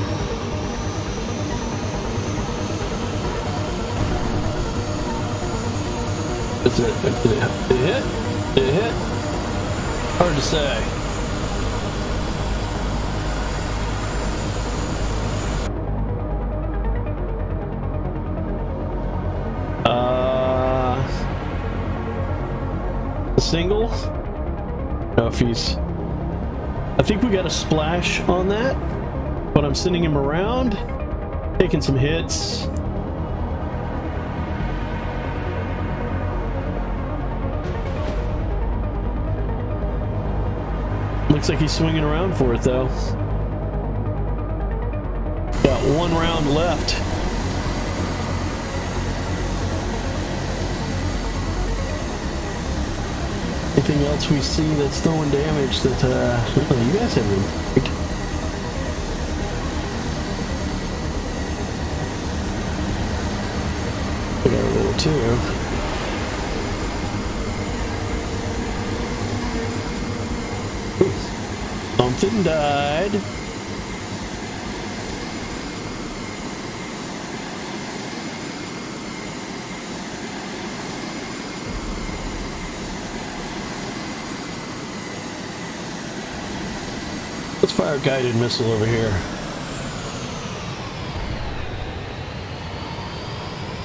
Is it, did it, it hit? It hit? Hard to say. Uh, the single? No, if he's. I think we got a splash on that, but I'm sending him around, taking some hits. Looks like he's swinging around for it, though. Got one round left. Anything else we see that's throwing damage that, uh, you guys have been... We got a little too. Something died. Let's fire a guided missile over here.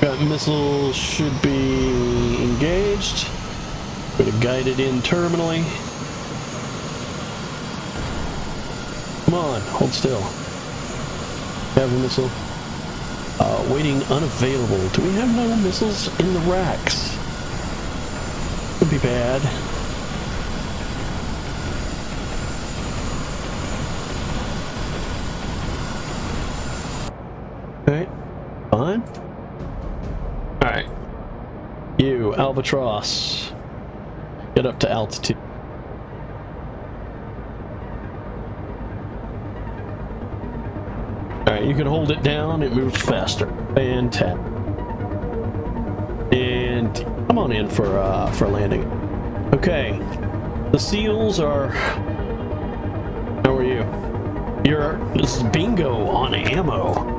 Got missile should be engaged. Going to guide it in terminally. Come on, hold still. Have a missile. Uh, waiting unavailable. Do we have no missiles in the racks? Would be bad. Alright, fine. Alright. You, Albatross. Get up to altitude. Alright, you can hold it down, it moves faster. Fantastic. And come on in for uh for landing. Okay. The seals are how are you? You're this is bingo on ammo.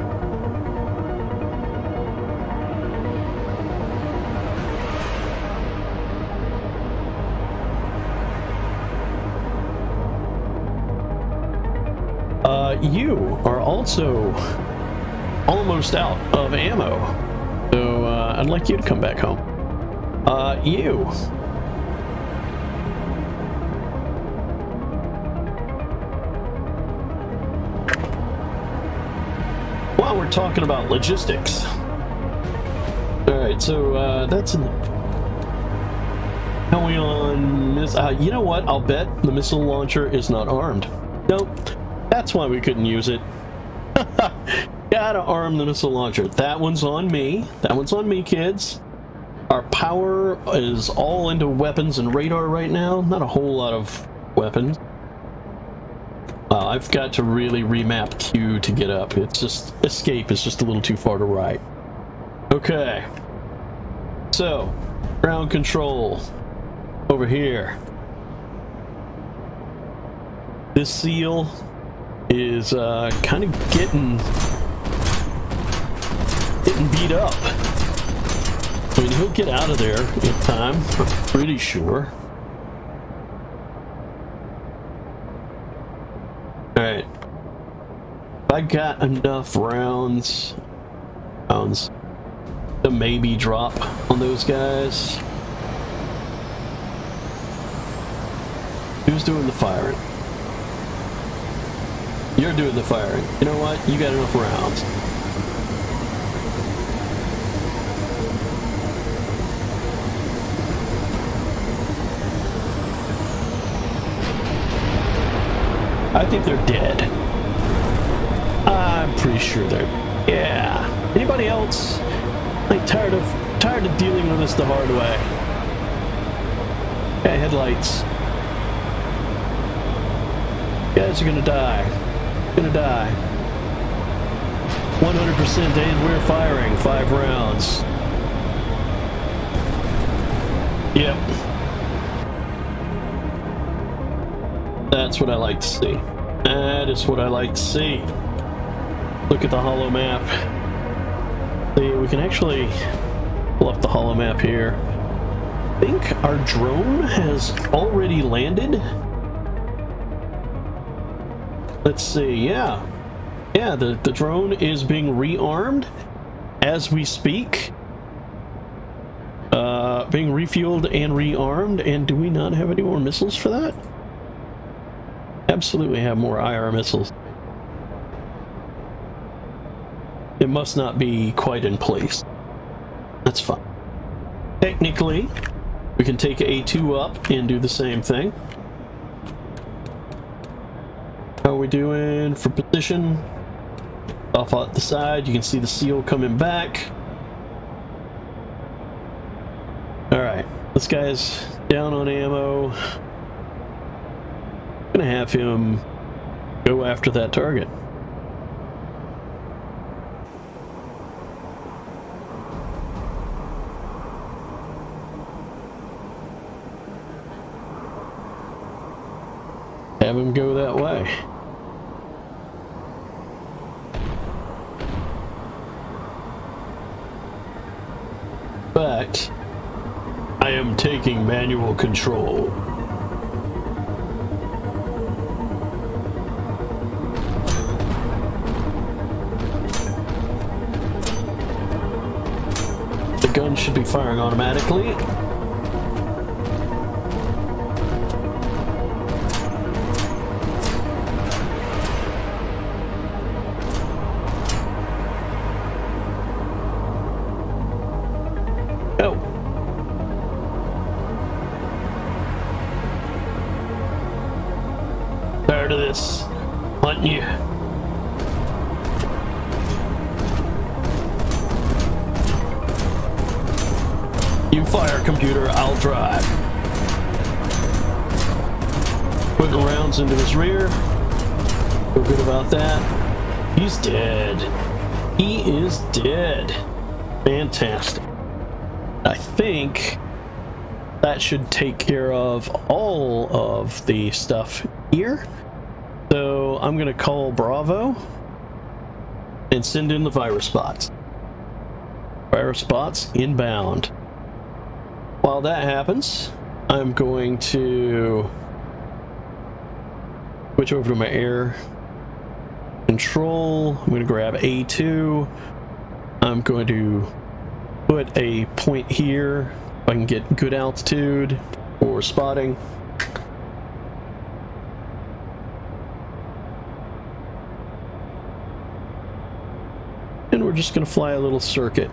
You are also almost out of ammo. So uh, I'd like you to come back home. Uh, you. While we're talking about logistics. Alright, so uh, that's we on this? Uh, you know what? I'll bet the missile launcher is not armed. Nope. That's why we couldn't use it. Gotta arm the missile launcher. That one's on me. That one's on me, kids. Our power is all into weapons and radar right now. Not a whole lot of weapons. Uh, I've got to really remap Q to get up. It's just, escape is just a little too far to right. Okay. So, ground control over here. This seal is uh, kind of getting getting beat up. I mean, he'll get out of there in time, I'm pretty sure. Alright. I got enough rounds, rounds to maybe drop on those guys. Who's doing the firing? You're doing the firing. You know what? You got enough rounds. I think they're dead. I'm pretty sure they're... Yeah. Anybody else? Like tired of tired of dealing with this the hard way. Yeah, headlights. You guys are gonna die. Gonna die. 100% and we're firing five rounds. Yep. That's what I like to see. That is what I like to see. Look at the holo map. See, we can actually pull up the holo map here. I think our drone has already landed. Let's see, yeah. Yeah, the, the drone is being rearmed as we speak. Uh, being refueled and rearmed. And do we not have any more missiles for that? Absolutely have more IR missiles. It must not be quite in place. That's fine. Technically, we can take A2 up and do the same thing. How we doing for position? Off at the side, you can see the seal coming back. Alright, this guy's down on ammo. Gonna have him go after that target. have him go that way. But I am taking manual control. The gun should be firing automatically. Fantastic. I think that should take care of all of the stuff here. So I'm going to call Bravo and send in the virus bots. Virus bots inbound. While that happens, I'm going to switch over to my air control. I'm going to grab A2. I'm going to put a point here I can get good altitude for spotting. And we're just going to fly a little circuit.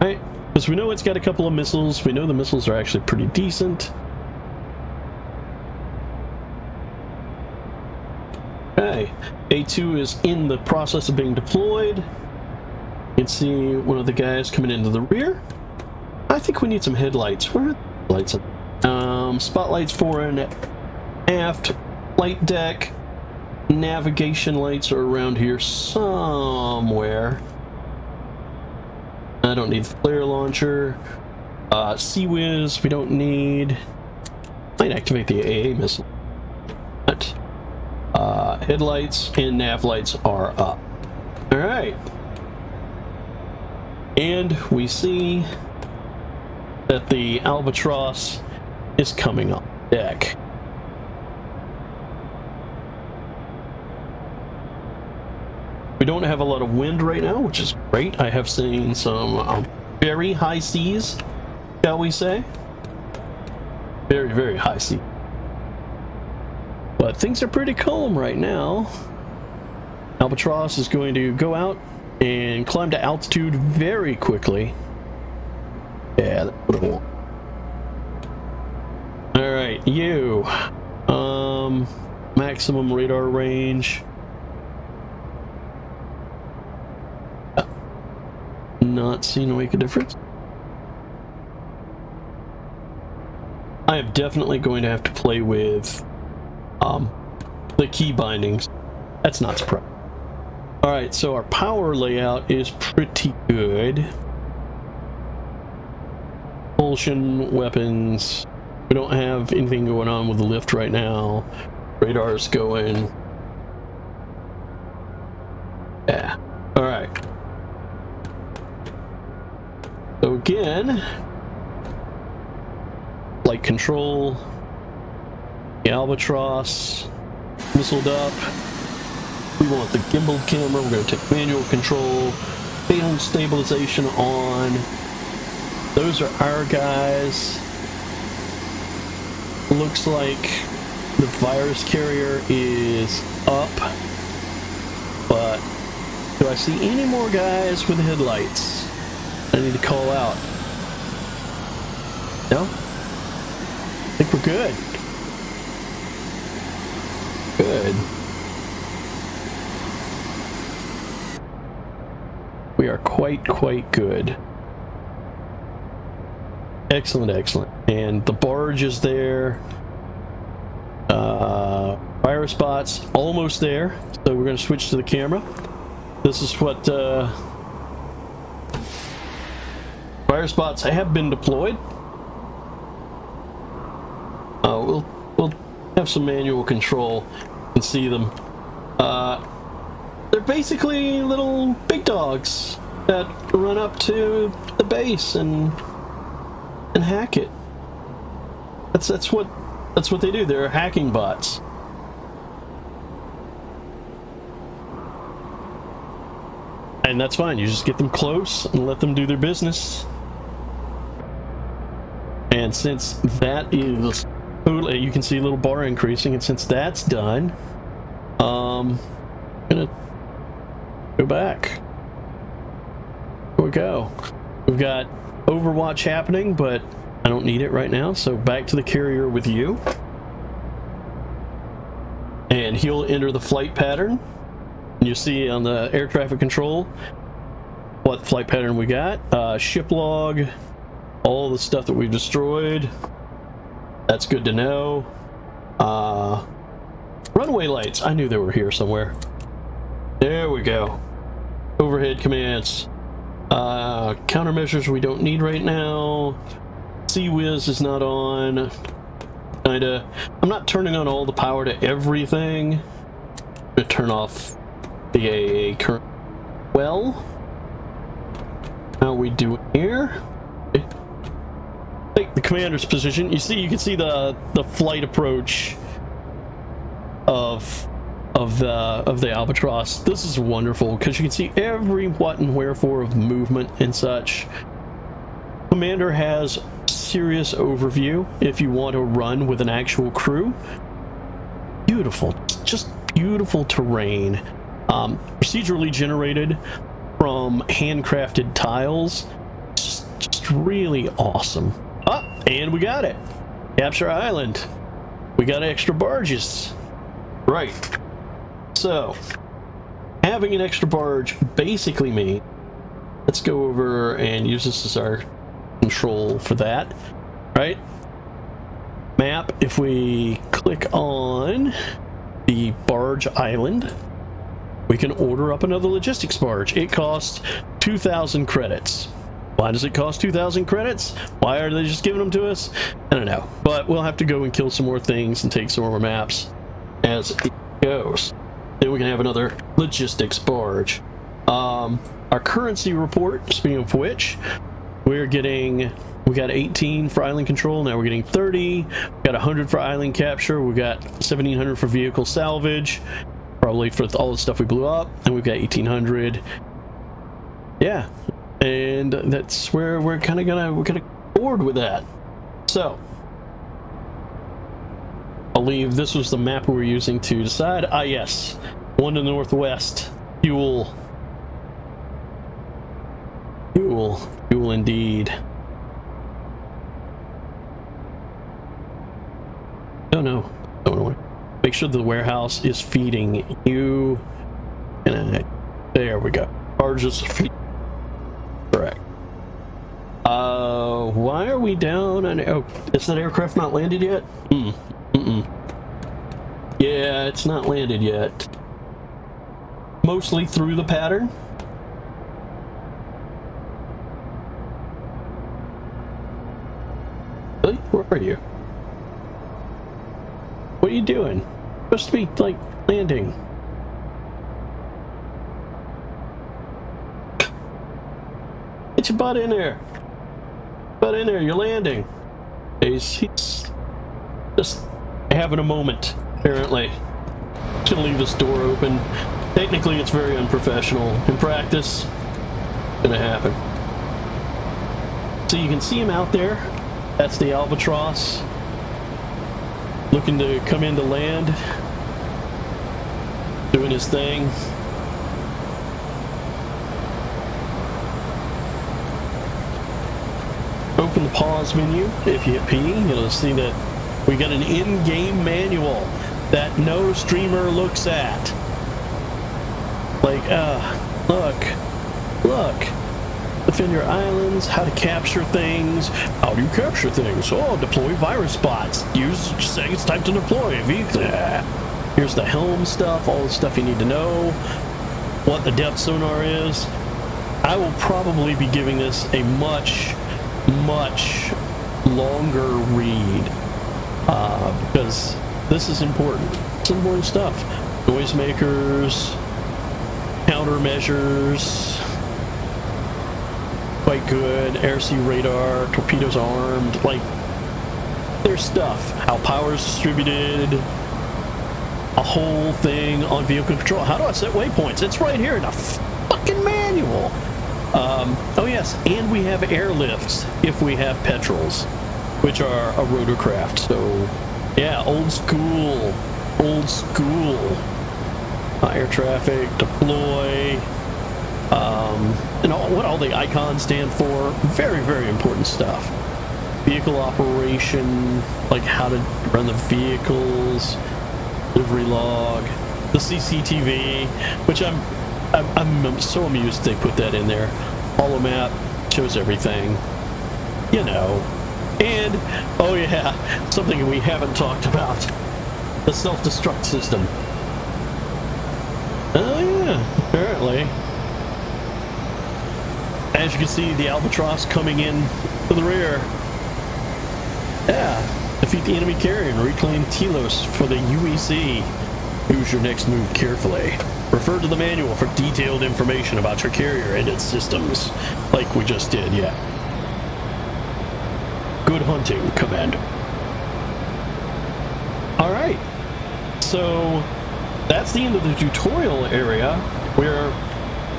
Right, because we know it's got a couple of missiles. We know the missiles are actually pretty decent. Okay, A2 is in the process of being deployed. You can see one of the guys coming into the rear. I think we need some headlights. Where are the lights? Um, spotlights for an aft, flight deck, navigation lights are around here somewhere. I don't need the flare launcher. Uh, CIWS, we don't need. Might activate the AA missile. Headlights and nav lights are up. All right. And we see that the Albatross is coming on deck. We don't have a lot of wind right now, which is great. I have seen some um, very high seas, shall we say. Very, very high sea. But things are pretty calm right now. Albatross is going to go out and climb to altitude very quickly. Yeah, that's what I want. Alright, you. Um, maximum radar range. Not seeing to make a difference. I am definitely going to have to play with um, the key bindings. That's not surprising. All right, so our power layout is pretty good. Propulsion, weapons. We don't have anything going on with the lift right now. Radar's going. Yeah. All right. So again, flight control, the Albatross, missiled up. We want the gimbal camera. We're going to take manual control, payload stabilization on. Those are our guys. Looks like the virus carrier is up. But do I see any more guys with headlights? I need to call out. No? I think we're. Good. We are quite, quite good. Excellent, excellent. And the barge is there. Uh, virus bots almost there. So we're going to switch to the camera. This is what uh, virus bots have been deployed. go. We'll we'll have some manual control and see them. Uh, they're basically little big dogs that run up to the base and and hack it. That's that's what that's what they do. They're hacking bots. And that's fine. You just get them close and let them do their business. And since that is totally, you can see a little bar increasing, and since that's done, um, I'm gonna go back. We go. We've got Overwatch happening, but I don't need it right now, so back to the carrier with you. And he'll enter the flight pattern. And you see on the air traffic control what flight pattern we got. Uh, ship log, all the stuff that we've destroyed. That's good to know. Uh, runway lights. I knew they were here somewhere. There we go. Overhead commands. Uh, countermeasures we don't need right now. CIWS is not on. Kinda. I'm not turning on all the power to everything. I'm gonna turn off the AA current. Well, how we doing here? Take the commander's position. You see, you can see the the flight approach of of the of the albatross. This is wonderful because you can see every what and wherefore of movement and such. Commander has serious overview if you want to run with an actual crew. Beautiful, just beautiful terrain. Um, procedurally generated from handcrafted tiles. Just, just really awesome. Ah, and we got it. Capture Island. We got extra barges. Right. So, having an extra barge basically means let's go over and use this as our control for that. Right? Map, if we click on the barge island, we can order up another logistics barge. It costs 2,000 credits. Why does it cost 2,000 credits? Why are they just giving them to us? I don't know. But we'll have to go and kill some more things and take some more maps as it goes. Then we can have another logistics barge. Um, our currency report, speaking of which, we're getting we got 18 for island control now we're getting 30 we got 100 for island capture we got 1700 for vehicle salvage probably for all the stuff we blew up and we've got 1800 yeah and that's where we're kind of gonna we're gonna board with that. So I'll leave this was the map we were using to decide ah yes one to the northwest fuel fuel fuel indeed oh no no no Make sure the warehouse is feeding you. And I, there we go. Barges feed. Correct. Uh, why are we down? On, oh, is that aircraft not landed yet? Mm, mm -mm. Yeah, it's not landed yet. Mostly through the pattern. Really? Where are you? What are you doing? supposed to be, like, landing. Get your butt in there. Butt in there, you're landing. He's, he's just having a moment, apparently. Gonna leave this door open. Technically, it's very unprofessional. In practice, it's gonna happen. So you can see him out there. That's the Albatross looking to come into land, doing his thing. Open the pause menu. If you hit P, you'll see that we got an in-game manual that no streamer looks at. Like, uh, look, look defend your islands, how to capture things. How do you capture things? Oh, deploy virus bots. Use settings type to deploy. Here's the helm stuff, all the stuff you need to know, what the depth sonar is. I will probably be giving this a much, much longer read uh, because this is important. It's important stuff. Noisemakers, countermeasures, quite good. Air sea radar, torpedoes armed, like there's stuff. How power is distributed, a whole thing on vehicle control. How do I set waypoints? It's right here in the fucking manual. Um, oh yes, and we have airlifts if we have petrels, which are a rotorcraft. So yeah, old school, old school. Air traffic, deploy, um, and all, what all the icons stand for. Very, very important stuff. Vehicle operation, like how to run the vehicles, delivery log, the CCTV, which I'm, I'm, I'm so amused they put that in there. Holo map shows everything, you know. And, oh yeah, something we haven't talked about, the self-destruct system. Oh yeah, apparently. As you can see, the Albatross coming in to the rear. Yeah, Defeat the enemy carrier and reclaim Telos for the UEC. Use your next move carefully. Refer to the manual for detailed information about your carrier and its systems. Like we just did, yeah. Good hunting, Commander. Alright. So, that's the end of the tutorial area. We're,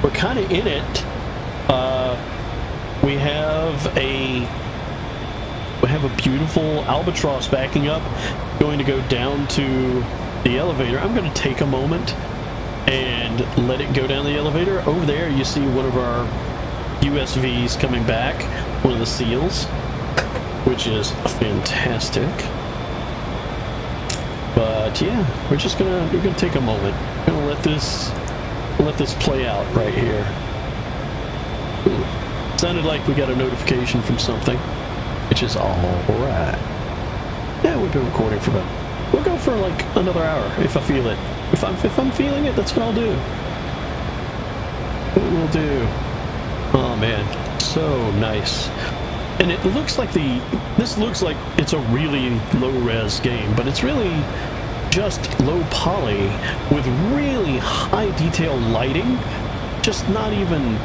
we're kind of in it. Uh, we have a we have a beautiful albatross backing up, going to go down to the elevator. I'm going to take a moment and let it go down the elevator. Over there, you see one of our USVs coming back, one of the SEALs, which is fantastic. But yeah, we're just gonna we're gonna take a moment. We're gonna let this let this play out right here. Ooh. Sounded like we got a notification from something which is all right. Yeah, we've been recording for about. We'll go for like another hour if I feel it. If I'm if I'm feeling it, that's what I'll do. What we'll do. Oh man, so nice. And it looks like the this looks like it's a really low res game, but it's really just low poly with really high detail lighting. Just not even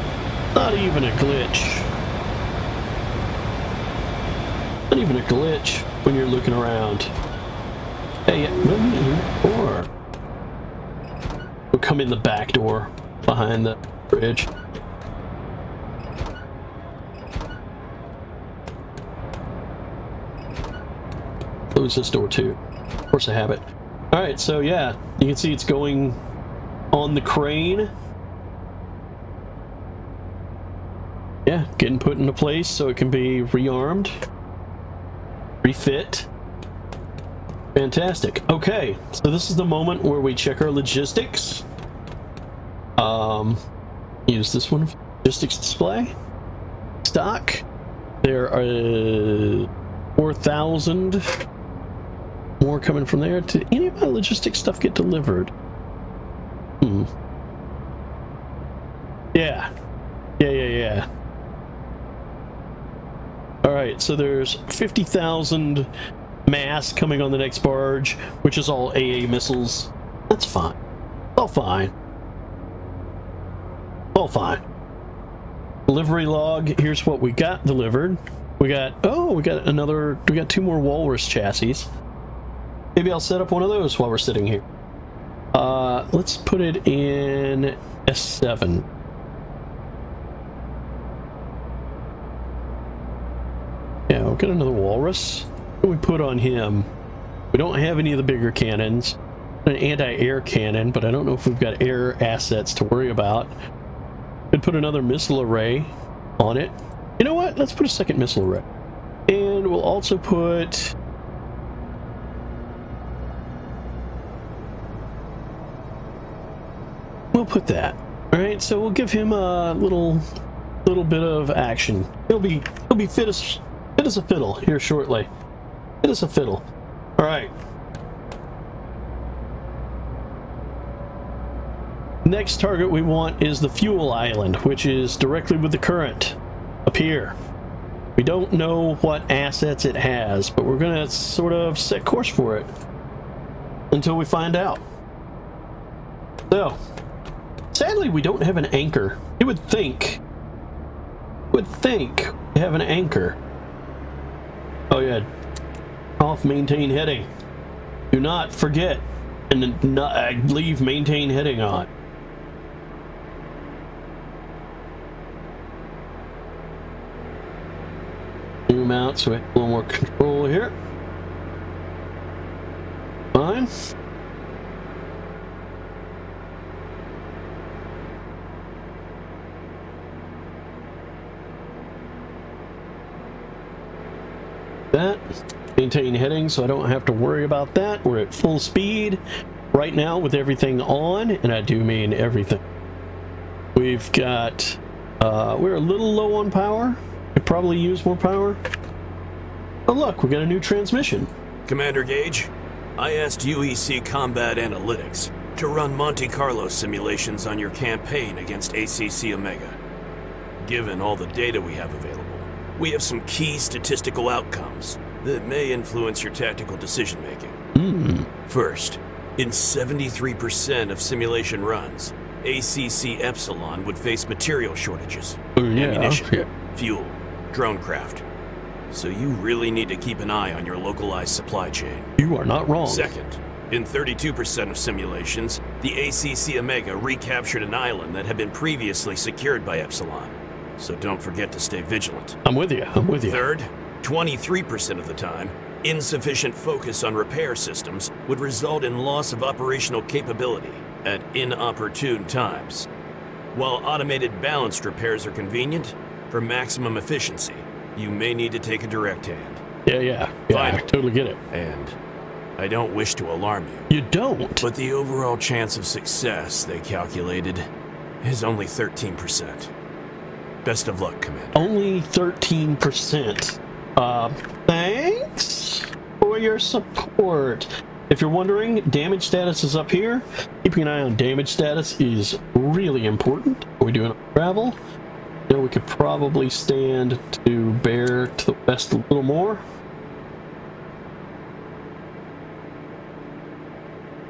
not even a glitch. Not even a glitch when you're looking around. Hey, me or we'll come in the back door behind the bridge. Close this door too. Of course I have it. Alright, so yeah, you can see it's going on the crane. Yeah, getting put into place so it can be rearmed refit. Fantastic. Okay, so this is the moment where we check our logistics. Um, use this one, logistics display. Stock. There are 4,000 more coming from there. Did any of my logistics stuff get delivered? Hmm. Yeah. Yeah, yeah, yeah. All right, so there's 50,000 mass coming on the next barge, which is all AA missiles. That's fine. All fine. All fine. Delivery log, here's what we got delivered. We got, oh, we got another, we got two more Walrus chassis. Maybe I'll set up one of those while we're sitting here. Uh, let's put it in S7. Yeah, we'll get another walrus. What do we put on him? We don't have any of the bigger cannons. An anti-air cannon, but I don't know if we've got air assets to worry about. Could put another missile array on it. You know what? Let's put a second missile array. And we'll also put... We'll put that. Alright, so we'll give him a little little bit of action. He'll be he'll be fit as Fit as a fiddle here shortly. Fit as a fiddle. All right. Next target we want is the fuel island, which is directly with the current up here. We don't know what assets it has, but we're gonna sort of set course for it until we find out. So, sadly, we don't have an anchor. You would think, would think we have an anchor. Oh yeah, off maintain heading. Do not forget and not, uh, leave maintain heading on. Zoom out so we have a little more control here. Fine. That. Maintain heading so I don't have to worry about that. We're at full speed right now with everything on, and I do mean everything. We've got, uh, we're a little low on power. Could probably use more power. Oh look, we got a new transmission. Commander Gage, I asked UEC Combat Analytics to run Monte Carlo simulations on your campaign against ACC Omega. Given all the data we have available, we have some key statistical outcomes that may influence your tactical decision making. Mm. First, in 73% of simulation runs, ACC Epsilon would face material shortages Oh, yeah, ammunition, yeah. fuel, drone craft. So you really need to keep an eye on your localized supply chain. You are not wrong. Second, in 32% of simulations, the ACC Omega recaptured an island that had been previously secured by Epsilon. So don't forget to stay vigilant. I'm with you. I'm with you. Third, 23% of the time, insufficient focus on repair systems would result in loss of operational capability at inopportune times. While automated balanced repairs are convenient, for maximum efficiency, you may need to take a direct hand. Yeah, yeah. Yeah, I totally get it. And I don't wish to alarm you, You don't. but the overall chance of success they calculated is only 13%. Best of luck, Commander. Only 13%. Uh, thanks for your support. If you're wondering, damage status is up here. Keeping an eye on damage status is really important. Are we doing travel? You know, we could probably stand to bear to the west a little more.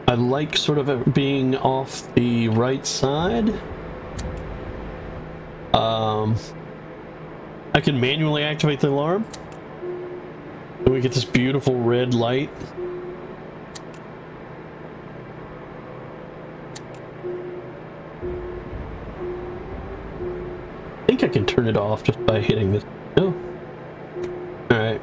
I like sort of being off the right side. Um, I can manually activate the alarm. And we get this beautiful red light. I think I can turn it off just by hitting this. No. Alright.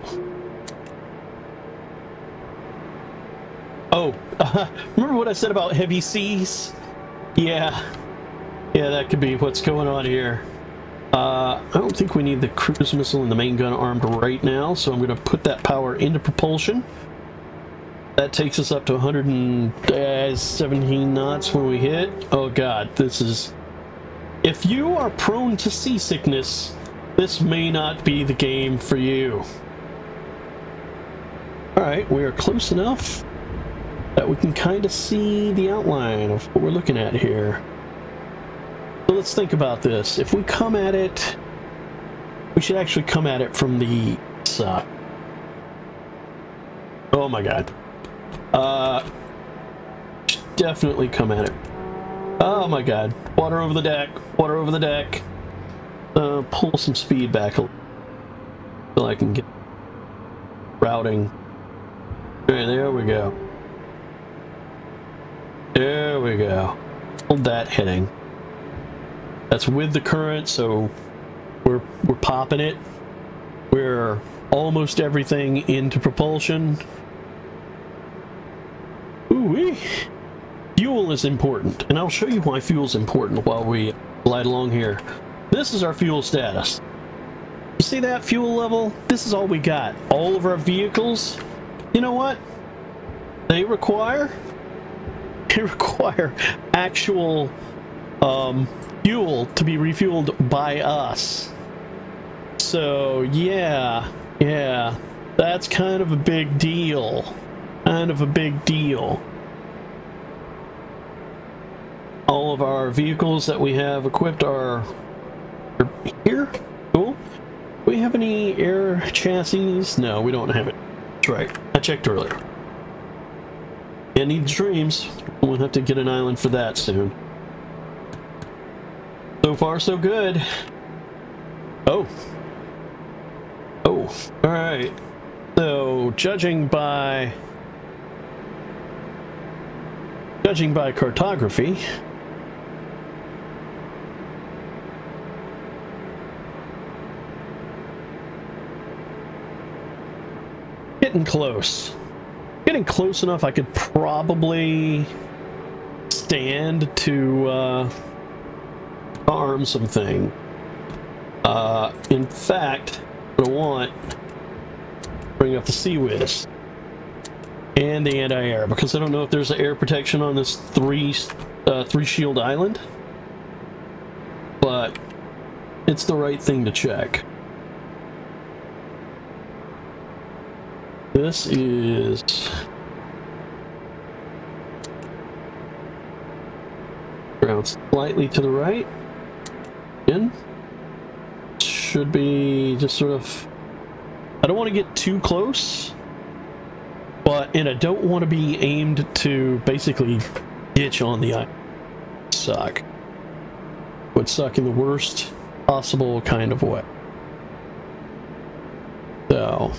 Oh, remember what I said about heavy seas? Yeah. Yeah, that could be what's going on here. Uh, I don't think we need the cruise missile and the main gun armed right now, so I'm going to put that power into propulsion. That takes us up to 117 knots when we hit. Oh god, this is... If you are prone to seasickness, this may not be the game for you. Alright, we are close enough that we can kind of see the outline of what we're looking at here. So let's think about this. If we come at it, we should actually come at it from the side. Oh my god. Uh, definitely come at it. Oh my god. Water over the deck. Water over the deck. Uh, pull some speed back a little so I can get routing. There we go. There we go. Hold that hitting. That's with the current, so we're we're popping it. We're almost everything into propulsion. Ooh-wee. Fuel is important, and I'll show you why fuel is important while we glide along here. This is our fuel status. You see that fuel level? This is all we got. All of our vehicles, you know what? They require they require actual um, fuel to be refueled by us. So yeah, yeah, that's kind of a big deal. Kind of a big deal. All of our vehicles that we have equipped are here. Cool. we have any air chassis? No, we don't have it. That's right. I checked earlier. Yeah, need dreams. We'll have to get an island for that soon. So far, so good. Oh. Oh, alright. So, judging by... Judging by cartography... Getting close. Getting close enough I could probably stand to uh, arm something. Uh, in fact, I want bring up the CIWS and the anti-air because I don't know if there's air protection on this three uh, three shield island, but it's the right thing to check. This is ground slightly to the right. In should be just sort of. I don't want to get too close, but and I don't want to be aimed to basically ditch on the island. Suck. Would suck in the worst possible kind of way. So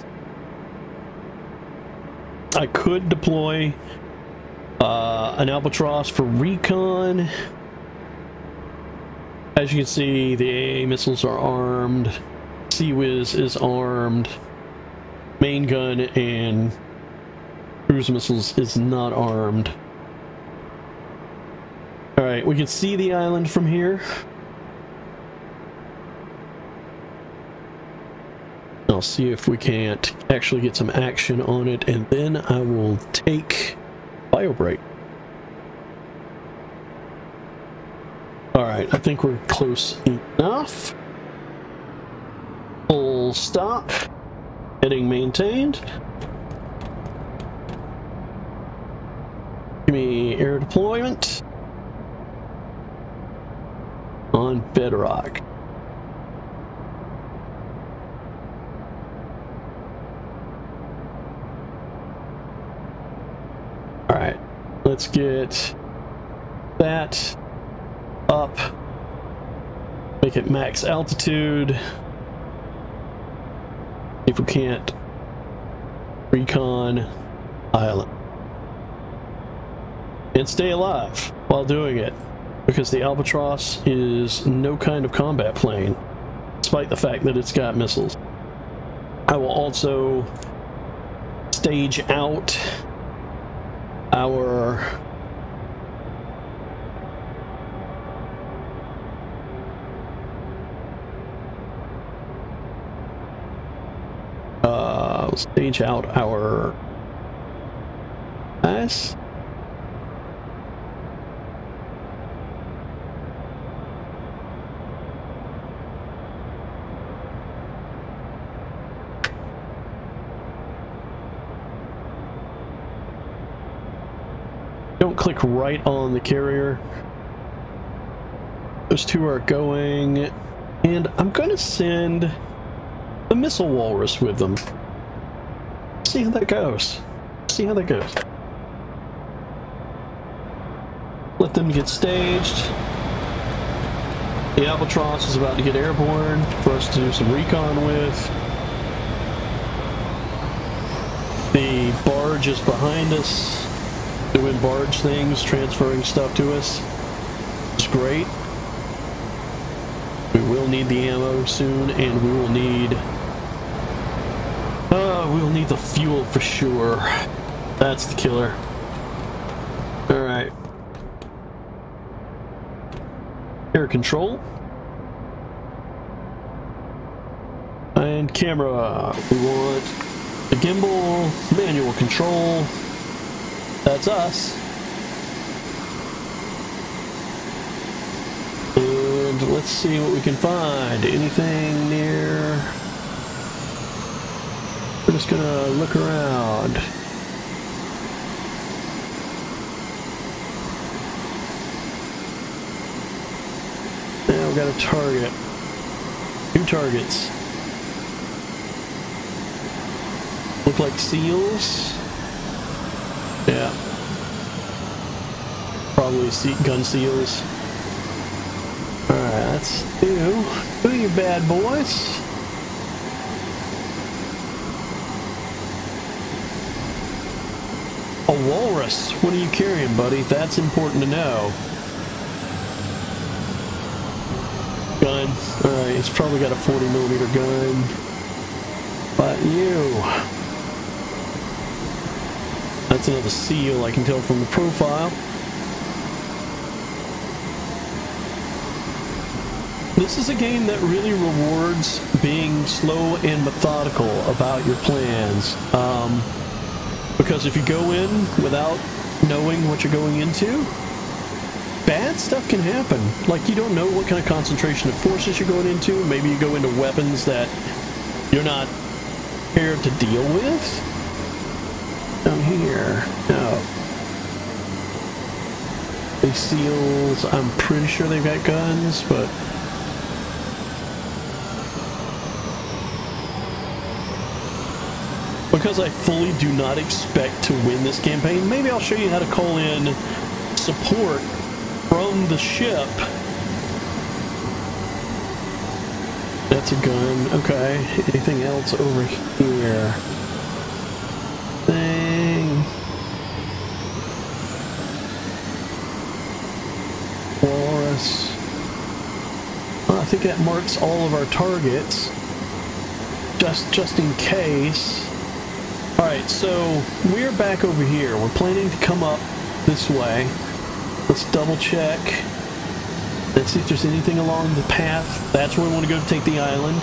I could deploy uh, an Albatross for recon. As you can see, the AA missiles are armed. CIWS is armed. Main gun and cruise missiles is not armed. Alright, we can see the island from here. I'll see if we can't actually get some action on it, and then I will take bio break. Alright, I think we're close enough. Full stop. Heading maintained. Give me air deployment. On bedrock. Alright, let's get that up. Make it max altitude. If we can't recon island. And stay alive while doing it. Because the Albatross is no kind of combat plane, despite the fact that it's got missiles. I will also stage out our stage out our S. Don't click right on the carrier. Those two are going, and I'm going to send the missile walrus with them. See how that goes. See how that goes. Let them get staged. The Albatross is about to get airborne for us to do some recon with. The barge is behind us, doing barge things, transferring stuff to us. It's great. We will need the ammo soon, and we will need we'll need the fuel for sure. That's the killer. Alright. Air control. And camera. We want the gimbal, manual control. That's us. And let's see what we can find. Anything near... Just gonna look around. Now we got a target. Two targets. look like seals. Yeah. Probably gun seals. Alright, let's do. Who you bad boys? A walrus. What are you carrying, buddy? That's important to know. Gun. Alright, it's probably got a 40 millimeter gun. But you. That's another seal I can tell from the profile. This is a game that really rewards being slow and methodical about your plans. Um, because if you go in without knowing what you're going into, bad stuff can happen. Like you don't know what kind of concentration of forces you're going into. Maybe you go into weapons that you're not prepared to deal with. Down here, no. These seals, I'm pretty sure they've got guns, but because I fully do not expect to win this campaign, maybe I'll show you how to call in support from the ship. That's a gun. Okay. Anything else over here? Thing. Walrus. Oh, I think that marks all of our targets. Just, just in case. So we're back over here. We're planning to come up this way. Let's double check. Let's see if there's anything along the path. That's where we want to go to take the island.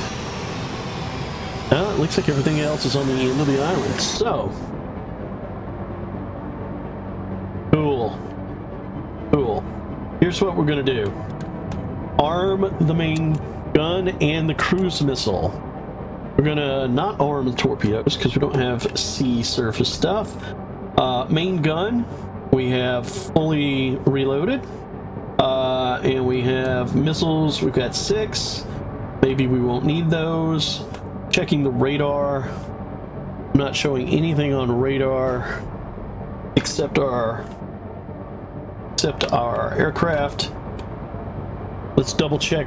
Oh, it looks like everything else is on the end of the island. So. Cool. Cool. Here's what we're going to do. Arm the main gun and the cruise missile. We're gonna not arm the torpedoes because we don't have sea surface stuff. Uh, main gun, we have fully reloaded. Uh, and we have missiles, we've got six. Maybe we won't need those. Checking the radar. I'm not showing anything on radar except our except our aircraft. Let's double check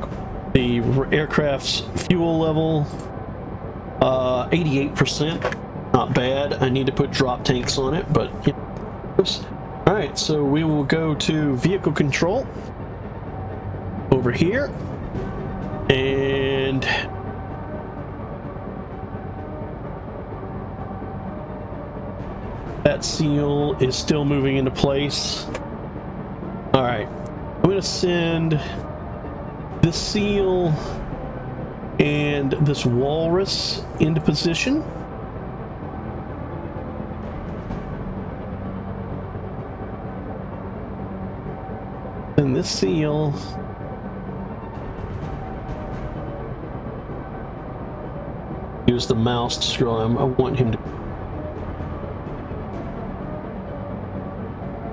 the aircraft's fuel level. Uh, 88%, not bad. I need to put drop tanks on it, but you know. Alright, so we will go to vehicle control over here. And that seal is still moving into place. Alright, I'm going to send this seal and this walrus into position. And this seal use the mouse to scroll him. I want him to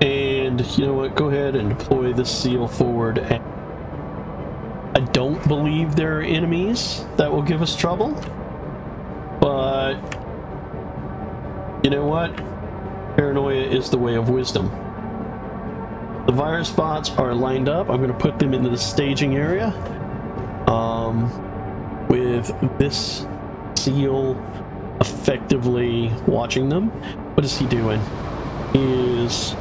and you know what go ahead and deploy this seal forward I don't believe there are enemies that will give us trouble. But, you know what? Paranoia is the way of wisdom. The virus bots are lined up. I'm going to put them into the staging area. Um, with this seal effectively watching them. What is he doing? He is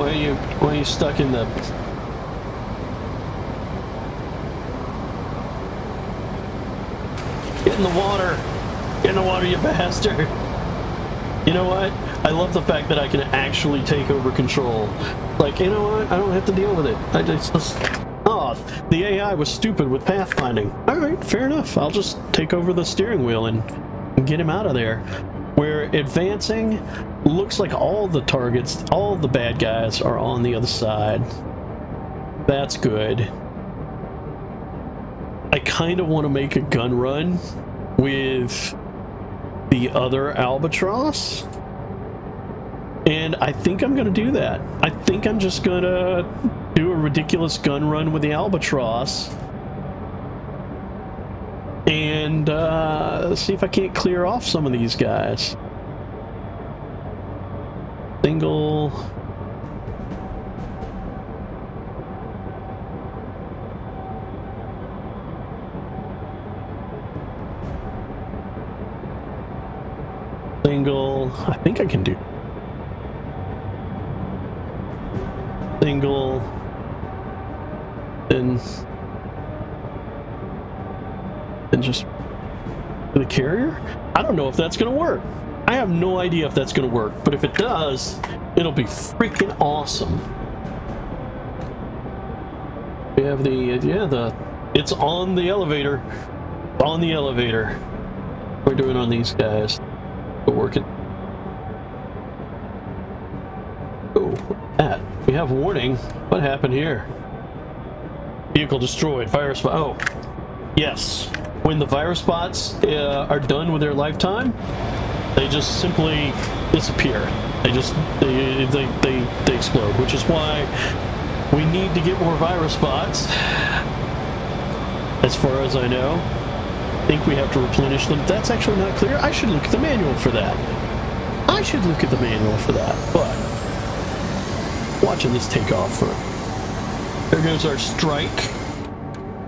Why are you why are you stuck in the Get in the water! Get in the water, you bastard! You know what? I love the fact that I can actually take over control. Like, you know what? I don't have to deal with it. I just, oh, the AI was stupid with pathfinding. All right, fair enough. I'll just take over the steering wheel and get him out of there. We're advancing. Looks like all the targets, all the bad guys are on the other side. That's good. I kind of want to make a gun run with the other Albatross. And I think I'm going to do that. I think I'm just going to do a ridiculous gun run with the Albatross and uh, see if I can't clear off some of these guys. Single. I think I can do. Single. Then. Then just. The carrier? I don't know if that's to work. I have no idea if that's going to work, but if it does, it'll be freaking awesome. We have the, yeah, the, it's on the elevator. On the elevator. We're doing on these guys? We're working. Oh, that. We have warning. What happened here? Vehicle destroyed. Virus bot. Oh, yes. When the virus bots uh, are done with their lifetime, they just simply disappear. They just they, they they they explode, which is why we need to get more virus bots. As far as I know, I think we have to replenish them. That's actually not clear. I should look at the manual for that. I should look at the manual for that. But watching this take off for there goes our strike.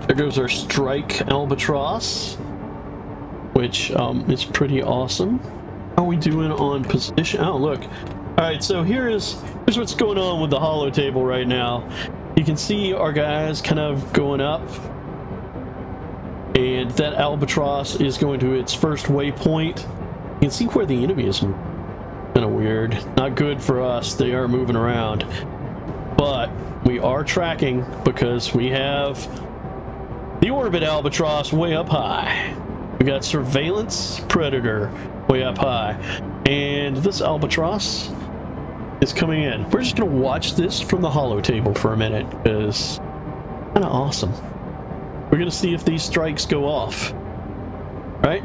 There goes our strike albatross, which um, is pretty awesome. How are we doing on position? Oh, look. All right, so here is here's what's going on with the holo table right now. You can see our guys kind of going up, and that albatross is going to its first waypoint. You can see where the enemy is. Kind of weird. Not good for us. They are moving around, but we are tracking because we have the orbit albatross way up high. We got surveillance predator way up high. And this albatross is coming in. We're just going to watch this from the holo table for a minute because kind of awesome. We're going to see if these strikes go off. Right?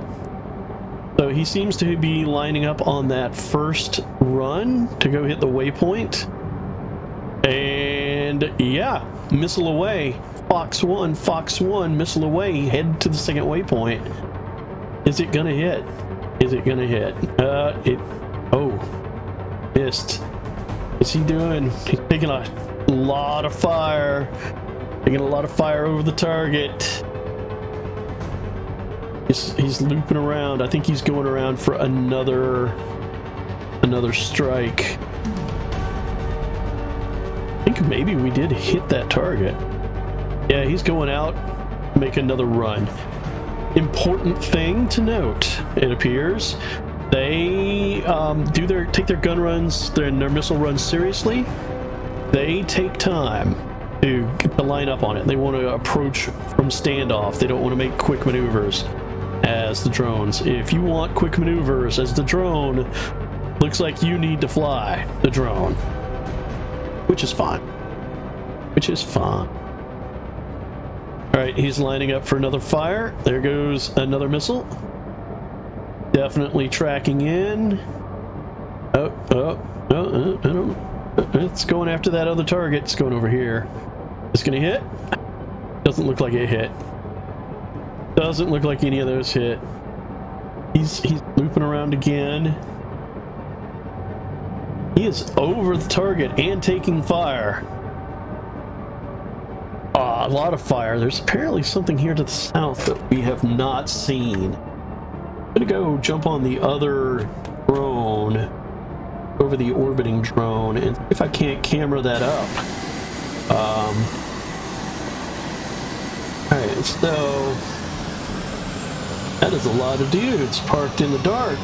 So he seems to be lining up on that first run to go hit the waypoint. And yeah, missile away. Fox 1, Fox 1, missile away, head to the second waypoint. Is it gonna hit? Is it gonna hit? Uh, it, oh, missed. What's he doing? He's taking a lot of fire. Taking a lot of fire over the target. He's, he's looping around. I think he's going around for another, another strike. I think maybe we did hit that target. Yeah, he's going out, make another run. Important thing to note, it appears, they um, do their take their gun runs, their, their missile runs seriously. They take time to get the line up on it. They want to approach from standoff. They don't want to make quick maneuvers as the drones. If you want quick maneuvers as the drone, looks like you need to fly the drone, which is fine. Which is fine. All right, he's lining up for another fire. There goes another missile. Definitely tracking in. Oh, oh, oh, don't. It's going after that other target. It's going over here. It's gonna hit. Doesn't look like it hit. Doesn't look like any of those hit. He's he's looping around again. He is over the target and taking fire. A lot of fire. There's apparently something here to the south that we have not seen. I'm gonna go jump on the other drone, over the orbiting drone, and if I can't camera that up. Um, Alright, so... That is a lot of dudes parked in the dark.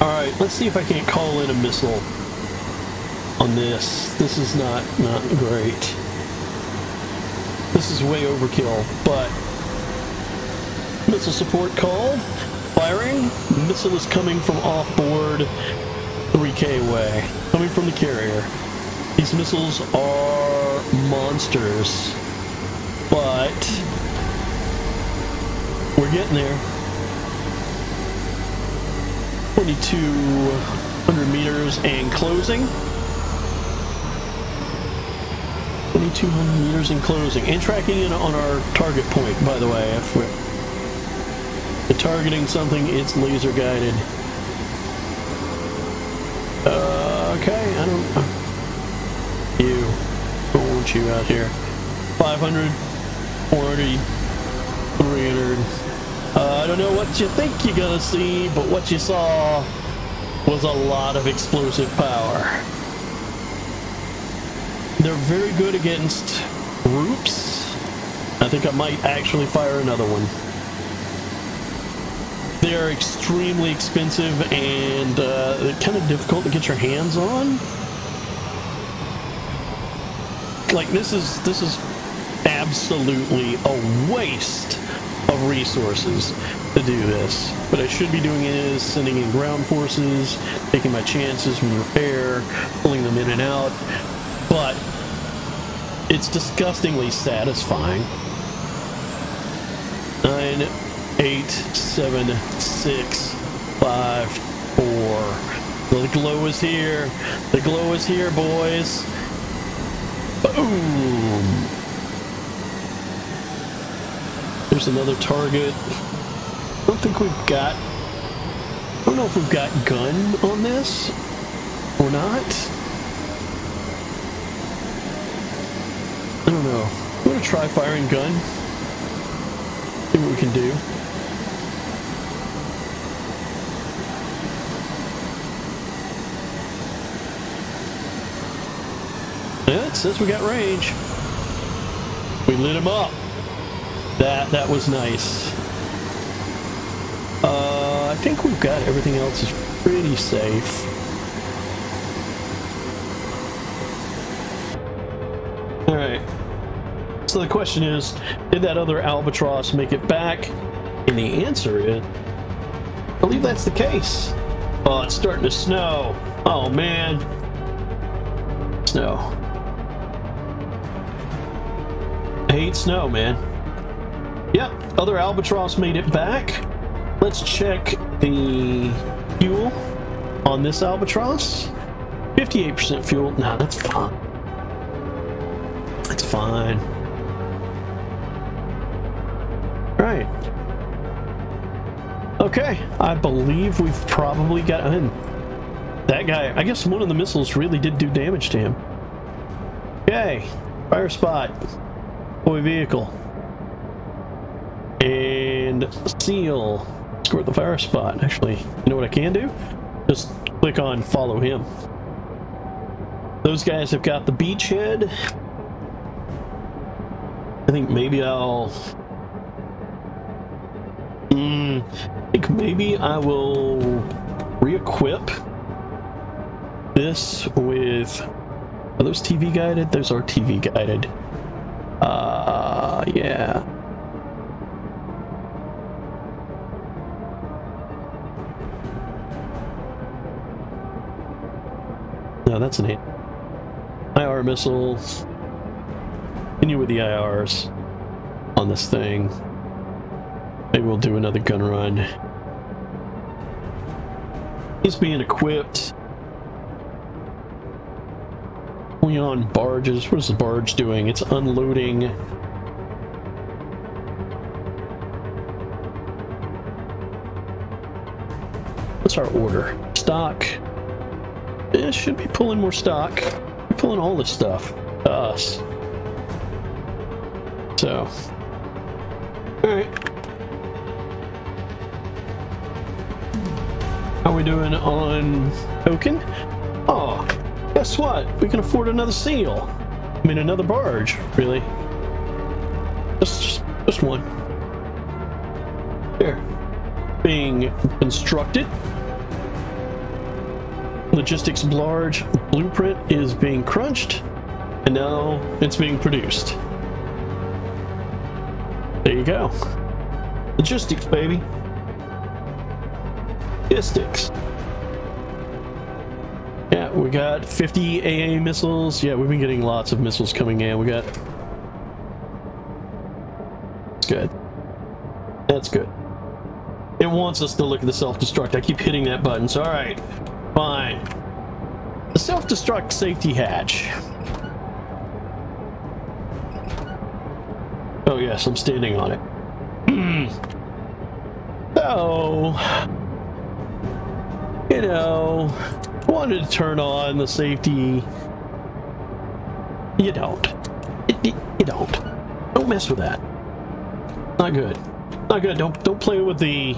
Alright, let's see if I can't call in a missile on this. This is not, not great. This is way overkill, but missile support called. Firing. Missile is coming from off board 3k away. Coming from the carrier. These missiles are monsters. But we're getting there. 22 2,200 meters and closing. 2,200 meters and closing. And tracking in on our target point, by the way. If we're targeting something, it's laser guided. Uh, okay, I don't... Uh, you. Don't want you out here. 500, 400, 300. Uh, I don't know what you think you're gonna see, but what you saw was a lot of explosive power. They're very good against groups. I think I might actually fire another one. They are extremely expensive and uh, kind of difficult to get your hands on. Like this is this is absolutely a waste of resources to do this. What I should be doing is sending in ground forces, taking my chances with repair, pulling them in and out. But it's disgustingly satisfying. Nine, eight, seven, six, five, four. The glow is here. The glow is here, boys. Boom. There's another target. I don't think we've got... I don't know if we've got gun on this or not. I don't know. I'm to try firing gun. See what we can do. Yeah, it says we got range. We lit him up. That that was nice. Uh, I think we've got everything else is pretty safe. All right. So the question is, did that other albatross make it back? And the answer is, I believe that's the case. Oh, it's starting to snow. Oh man. Snow. I hate snow, man. Yep, other Albatross made it back. Let's check the fuel on this Albatross. 58% fuel. Nah, that's fine. That's fine. Right. Okay, I believe we've probably got in. That guy, I guess one of the missiles really did do damage to him. Okay, virus bot. Boy vehicle. And seal. Score the virus bot. Actually, you know what I can do? Just click on follow him. Those guys have got the beachhead. I think maybe I'll... Mm, I think maybe I will re-equip this with... Are those TV guided? Those are TV guided. Uh, yeah. That's an IR missile. Continue with the IRs on this thing. Maybe we'll do another gun run. He's being equipped. We on barges. What is the barge doing? It's unloading. What's our order? Stock. It should be pulling more stock. We're pulling all this stuff to us. So. Alright. How we doing on token? Oh, guess what? We can afford another seal. I mean, another barge, really. Just, just, just one. There. Being constructed. Logistics large blueprint is being crunched, and now it's being produced. There you go. Logistics, baby. Logistics. Yeah, we got 50 AA missiles. Yeah, we've been getting lots of missiles coming in. We got... Good. That's good. It wants us to look at the self-destruct. I keep hitting that button, so alright. Fine. The self-destruct safety hatch. Oh yes, I'm standing on it. So, oh. you know, wanted to turn on the safety. You don't. You, you don't. Don't mess with that. Not good. Not good. Don't don't play with the.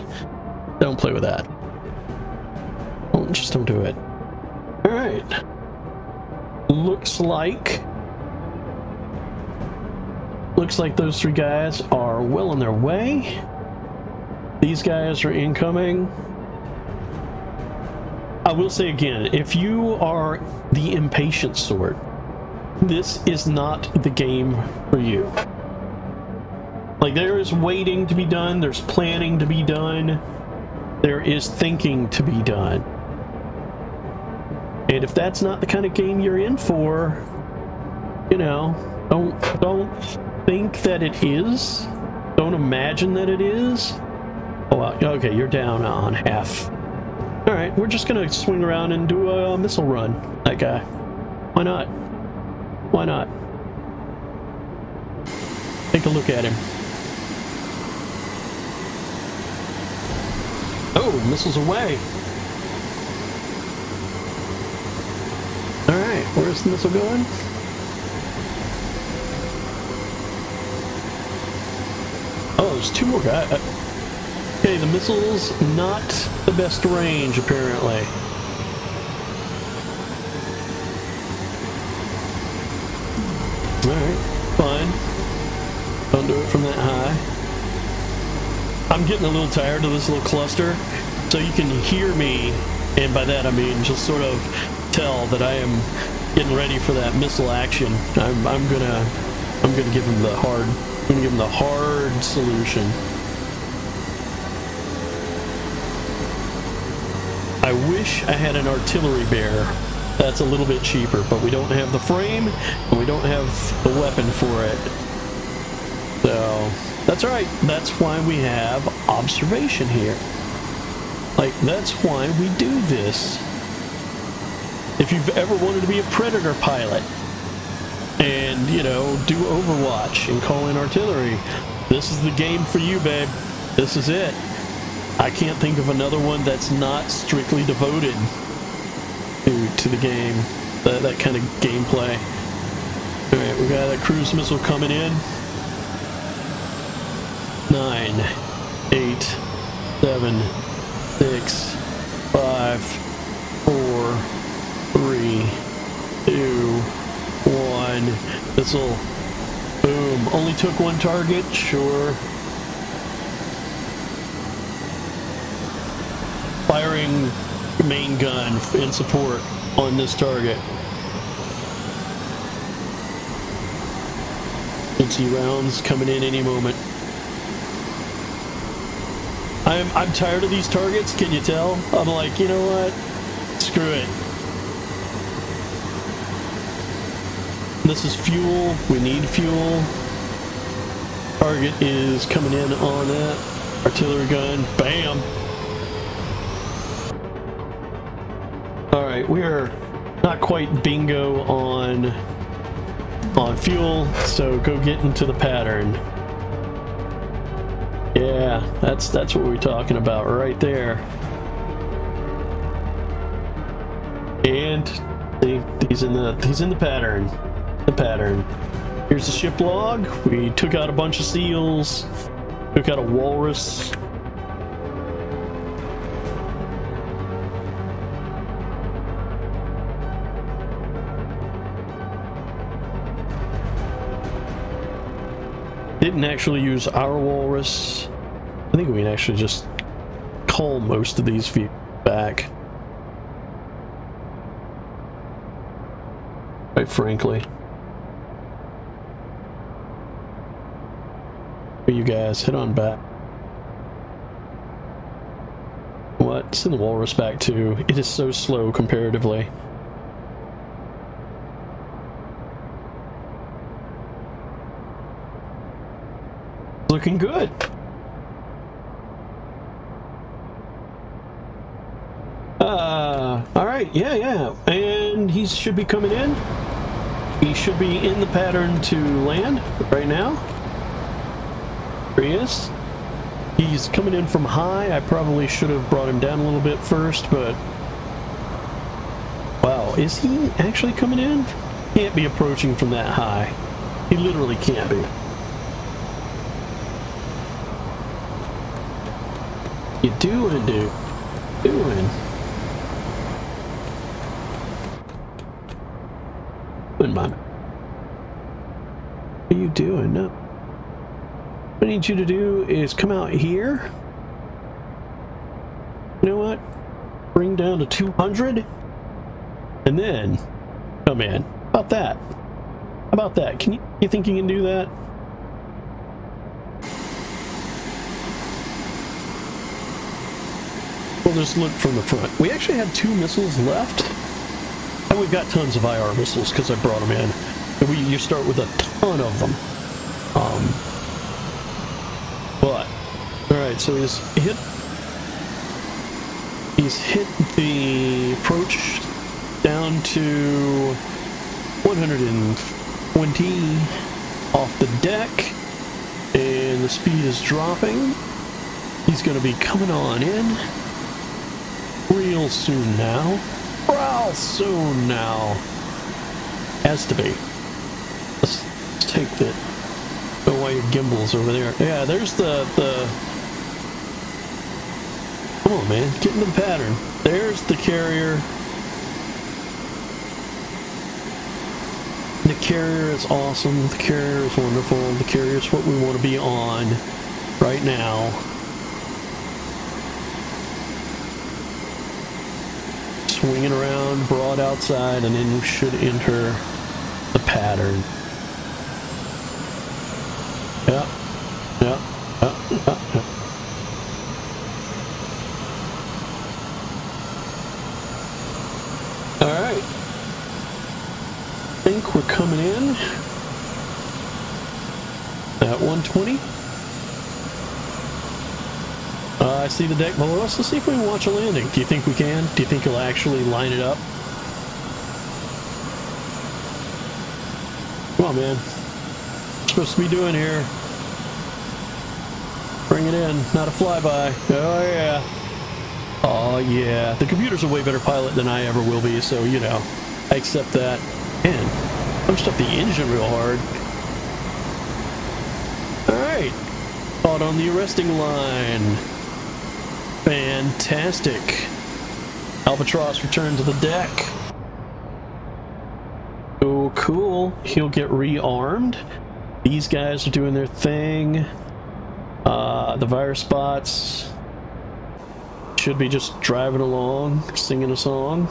Don't play with that. Just don't do it. All right. Looks like. Looks like those three guys are well on their way. These guys are incoming. I will say again, if you are the impatient sort, this is not the game for you. Like, there is waiting to be done, there's planning to be done, there is thinking to be done. And if that's not the kind of game you're in for, you know, don't don't think that it is. Don't imagine that it is. Oh, okay, you're down on half. All right, we're just gonna swing around and do a missile run. That guy. Why not? Why not? Take a look at him. Oh, missiles away. Alright, where's the missile going? Oh, there's two more guys. Okay, the missile's not the best range, apparently. Alright, fine. Don't do it from that high. I'm getting a little tired of this little cluster, so you can hear me, and by that I mean just sort of tell that I am getting ready for that missile action. I'm, I'm gonna, I'm gonna give him the hard, I'm gonna give him the hard solution. I wish I had an artillery bear. That's a little bit cheaper, but we don't have the frame, and we don't have the weapon for it. So, that's right. That's why we have observation here. Like, that's why we do this. If you've ever wanted to be a Predator pilot, and, you know, do Overwatch and call in artillery, this is the game for you, babe. This is it. I can't think of another one that's not strictly devoted to, to the game, that, that kind of gameplay. Alright, we got a cruise missile coming in. Nine, eight, seven, six, five, four, three, two, one. Missile. Boom. Only took one target, sure. firing main gun in support on this target. Can see rounds coming in any moment. I'm I'm tired of these targets. Can you tell? I'm like, you know what? Screw it. This is fuel. We need fuel. Target is coming in on that. Artillery gun. Bam. Alright, we're not quite bingo on on fuel, so go get into the pattern. Yeah, that's that's what we're talking about right there. And see, he's in the he's in the pattern. The pattern. Here's the ship log. We took out a bunch of seals, took out a walrus, didn't actually use our walrus. I think we can actually just call most of these back. Quite frankly. You guys, head on back. What? Send the walrus back too. It is so slow comparatively. Looking good. Uh, all right, yeah, yeah. And he should be coming in. He should be in the pattern to land right now. There he is. He's coming in from high. I probably should have brought him down a little bit first, but... Wow, is he actually coming in? Can't be approaching from that high. He literally can't be. You doing, dude? Doing? Doing, man. What are you doing? No. What I need you to do is come out here. You know what? Bring down to 200. And then come in. How about that? How about that? Can you, you think you can do that? We'll just look from the front. We actually had two missiles left. And we've got tons of IR missiles because I brought them in. We, you start with a ton of them. Um, but, alright, so he's hit... He's hit the approach down to 120 off the deck. And the speed is dropping. He's going to be coming on in real soon now. Real soon now. Has to be. Let's take the Your gimbals over there. Yeah, there's the the Come on man, get in the pattern. There's the carrier. The carrier is awesome. The carrier is wonderful. The carrier is what we want to be on right now. swinging around broad outside and then you should enter the pattern. Yeah, yeah, yeah, yeah. All right. I think we're coming in at 120. Uh, I see the deck below us. Let's see if we can watch a landing. Do you think we can? Do you think he'll actually line it up? Come on, man. Supposed to be doing here. Bring it in. Not a flyby. Oh, yeah. Oh, yeah. The computer's a way better pilot than I ever will be, so, you know, I accept that. Man, punched up the engine real hard. All right. Caught on the arresting line. Fantastic. Albatross returned to the deck. Oh, cool. He'll get rearmed. These guys are doing their thing. Uh, the virus bots should be just driving along, singing a song.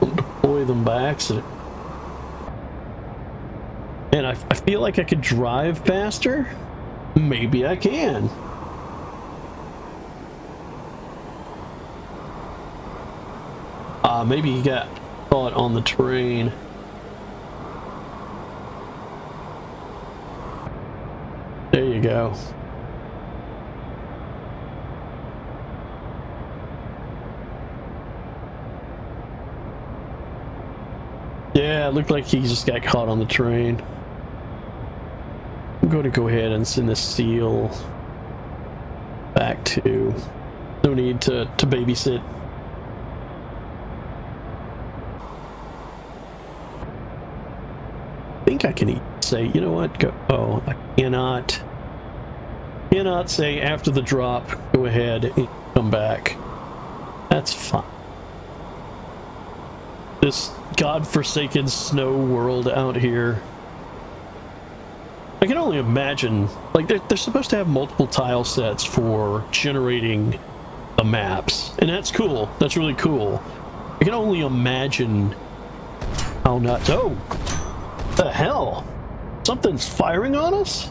Deploy them by accident. And I, I feel like I could drive faster. Maybe I can. Uh, maybe he got caught on the train. There you go. Yeah, it looked like he just got caught on the train. I'm going to go ahead and send the seal back to... No need to, to babysit. I think I can eat. say, you know what, go... Oh, I cannot... Cannot say after the drop, go ahead and come back. That's fine. This godforsaken snow world out here I can only imagine, like, they're, they're supposed to have multiple tile sets for generating the maps, and that's cool. That's really cool. I can only imagine how nuts. Oh! The hell? Something's firing on us?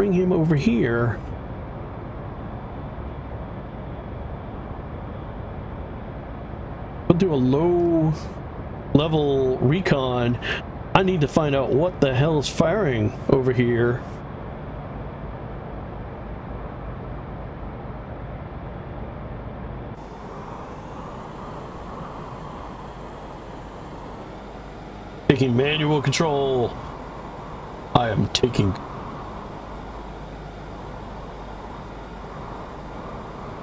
bring him over here. We'll do a low level recon. I need to find out what the hell is firing over here. Taking manual control. I am taking.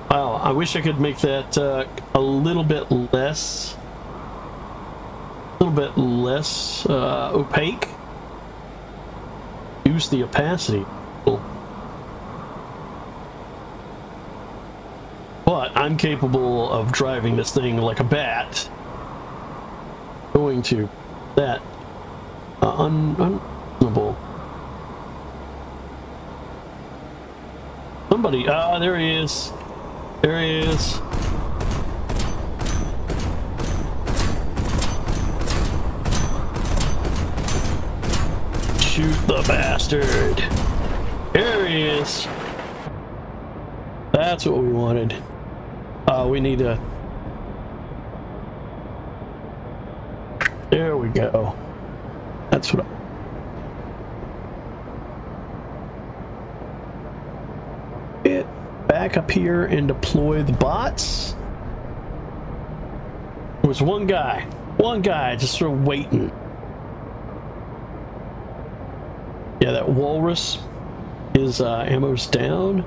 Wow, I wish I could make that uh, a little bit less, a little bit less uh, opaque. Use the opacity. But I'm capable of driving this thing like a bat. Going to that uh, un unreasonable. Somebody, ah, there he is. There he is. Shoot the bastard. There he is. That's what we wanted. Uh, we need to There we go. That's what I... Get back up here and deploy the bots. There was one guy. One guy just sort of waiting. Yeah, that walrus, his uh, ammo's down.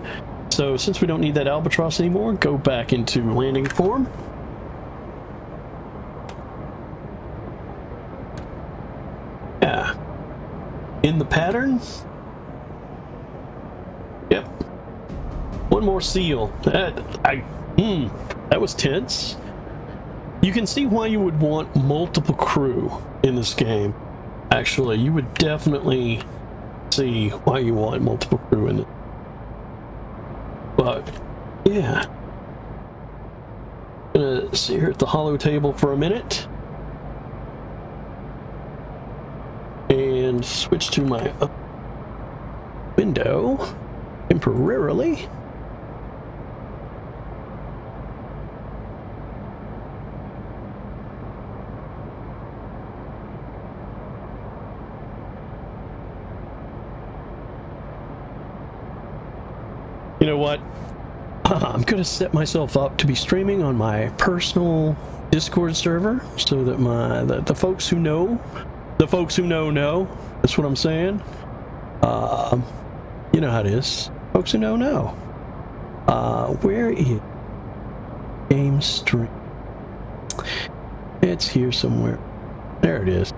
So since we don't need that albatross anymore, go back into landing form. Yeah. In the pattern. Yep. One more seal. That I hmm, that was tense. You can see why you would want multiple crew in this game. Actually, you would definitely see why you want multiple crew in it. But yeah. Gonna sit here at the holo table for a minute. and switch to my window temporarily. You know what? I'm going to set myself up to be streaming on my personal Discord server so that my the, the folks who know the folks who know know. That's what I'm saying. Uh, you know how it is. Folks who know know. Uh, where is game stream? It's here somewhere. There it is.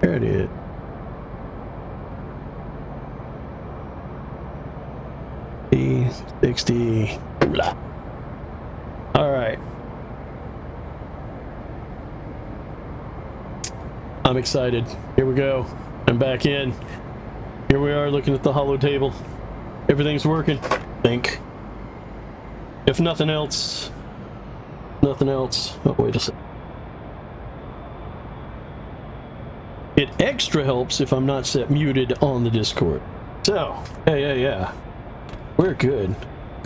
There it is. E 60. All right. I'm excited. Here we go. I'm back in. Here we are looking at the holo table. Everything's working. I think. If nothing else, nothing else. Oh, wait a second. It extra helps if I'm not set muted on the Discord. So, yeah, yeah, yeah. We're good.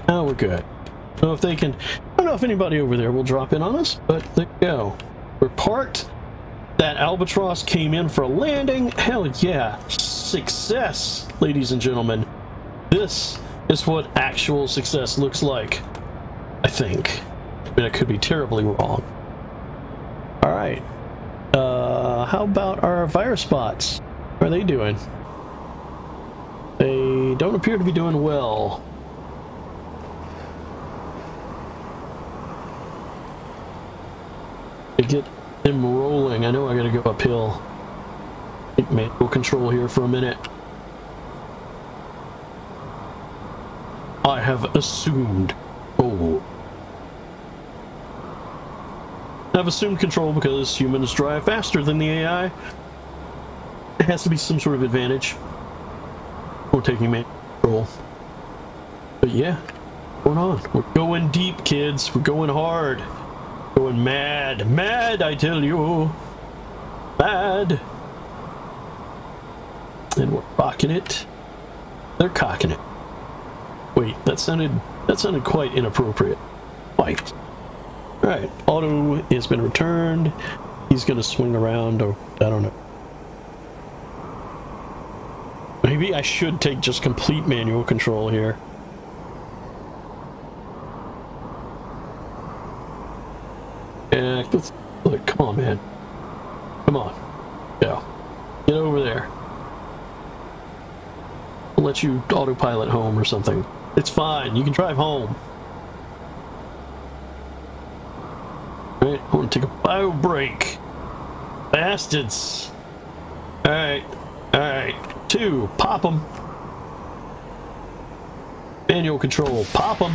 Now we're good. Know if they can... I don't know if anybody over there will drop in on us, but there you go. We're parked. That albatross came in for a landing. Hell yeah. Success, ladies and gentlemen. This is what actual success looks like. I think. I mean, I could be terribly wrong. Alright. Uh, how about our virus bots? Are they doing? They don't appear to be doing well. They get them rolling. I know I gotta go uphill. Take manual control here for a minute. I have assumed Oh. I've assumed control because humans drive faster than the AI. It has to be some sort of advantage. Or taking manual control. But yeah. going on? We're going deep, kids. We're going hard. Going mad. Mad, I tell you. Mad. And we're rocking it. They're cocking it. Wait, that sounded that sounded quite inappropriate. Right. Alright, auto has been returned. He's gonna swing around or I don't know. Maybe I should take just complete manual control here. Yeah, let's look, come on man. Come on. Go. Get over there. I'll let you autopilot home or something. It's fine. You can drive home. Alright, I want to take a bio break. Bastards. Alright. Alright. Two. Pop them. Manual control. Pop them.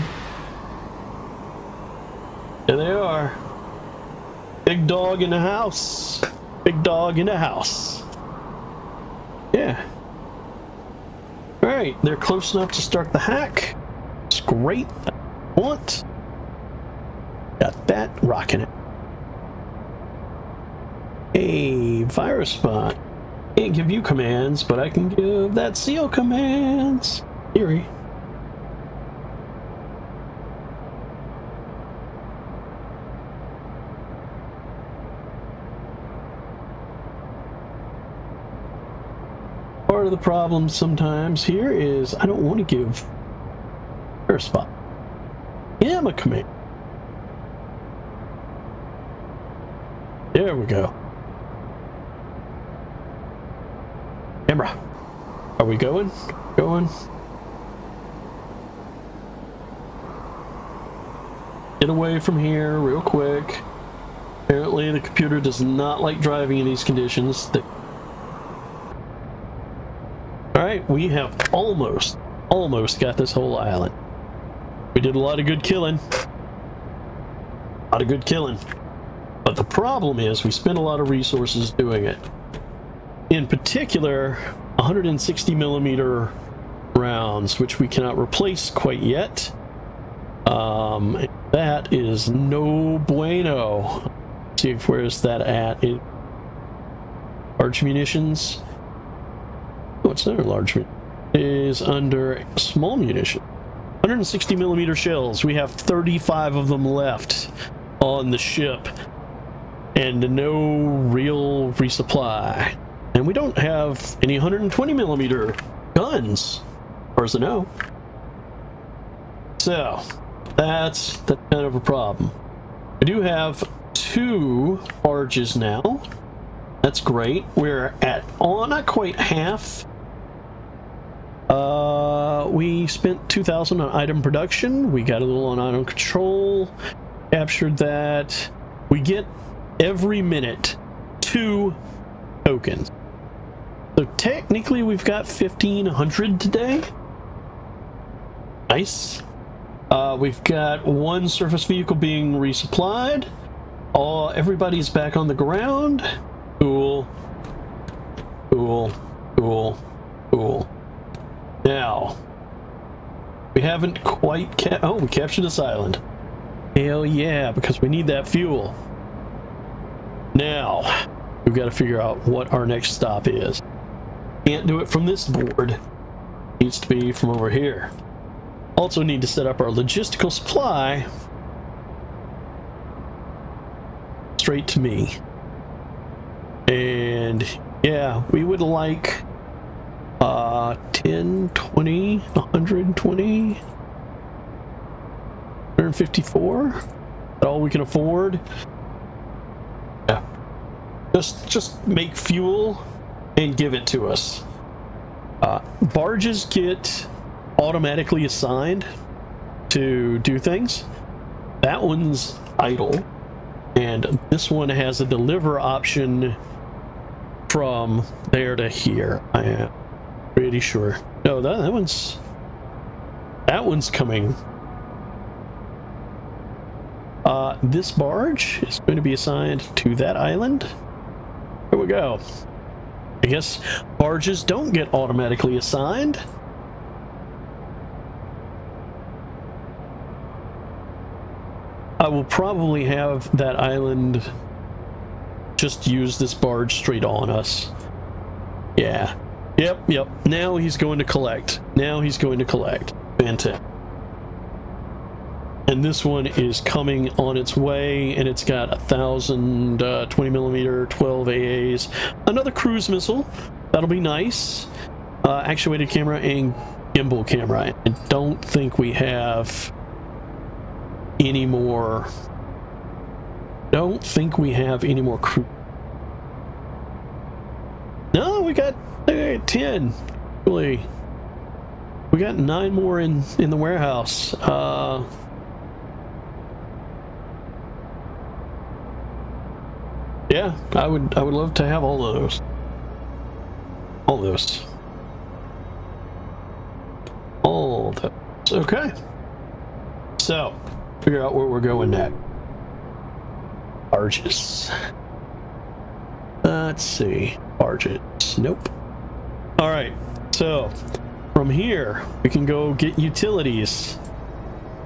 There they are. Big dog in the house. Big dog in the house. Yeah. Alright, they're close enough to start the hack. It's great. What? Got that rocking it. A virus bot. Can't give you commands, but I can give that seal commands. Theory. Part of the problem sometimes here is I don't want to give her a spot. Him a command. There we go. Camera. Are we going? Going? Get away from here real quick. Apparently the computer does not like driving in these conditions. The Alright, we have almost, almost got this whole island. We did a lot of good killing. A lot of good killing. But the problem is we spent a lot of resources doing it. In particular, 160 millimeter rounds, which we cannot replace quite yet. Um, that is no bueno. Let's see, if where's that at? Large munitions. Oh, it's not large. Is under small munition. 160 millimeter shells. We have 35 of them left on the ship, and no real resupply. And we don't have any 120 millimeter guns, as far as I know. So that's that's kind of a problem. I do have two barges now. That's great. We're at oh, not quite half uh, we spent 2,000 on item production. We got a little on item control. Captured that. We get every minute two tokens. So technically we've got 1,500 today. Nice. Uh, we've got one surface vehicle being resupplied. All, everybody's back on the ground. Cool. Cool. Cool. Cool. Now, we haven't quite ca- oh, we captured this island. Hell yeah, because we need that fuel. Now, we've got to figure out what our next stop is. Can't do it from this board. Needs to be from over here. Also need to set up our logistical supply straight to me. And yeah, we would like uh, 10, 20, 120, 154. Is that all we can afford? Yeah. Just, just make fuel and give it to us. Uh, barges get automatically assigned to do things. That one's idle. And this one has a deliver option from there to here. I am Pretty sure. No, that, that one's... That one's coming. Uh, this barge is going to be assigned to that island. Here we go. I guess barges don't get automatically assigned. I will probably have that island just use this barge straight on us. Yeah. Yep, yep. Now he's going to collect. Now he's going to collect. Fantastic. And this one is coming on its way, and it's got a thousand uh, 20 millimeter, 12 AAs, another cruise missile. That'll be nice. Uh, actuated camera and gimbal camera. I don't think we have any more. Don't think we have any more crew. No, we got uh, ten. Really, we got nine more in in the warehouse. Uh, yeah, I would I would love to have all those. All those. All those. Okay. So, figure out where we're going next. Barges. Let's see. Barges. Nope. Alright, so from here, we can go get utilities.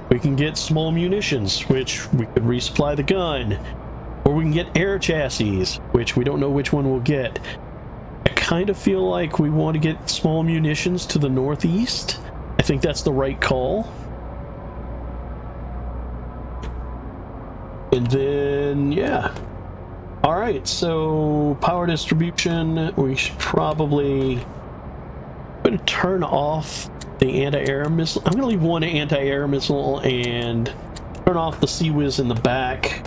We can get small munitions, which we could resupply the gun. Or we can get air chassis, which we don't know which one we'll get. I kind of feel like we want to get small munitions to the northeast. I think that's the right call. And then, yeah. All right, so power distribution, we should probably... Going to turn off the anti-air missile. I'm going to leave one anti-air missile and turn off the CIWS in the back.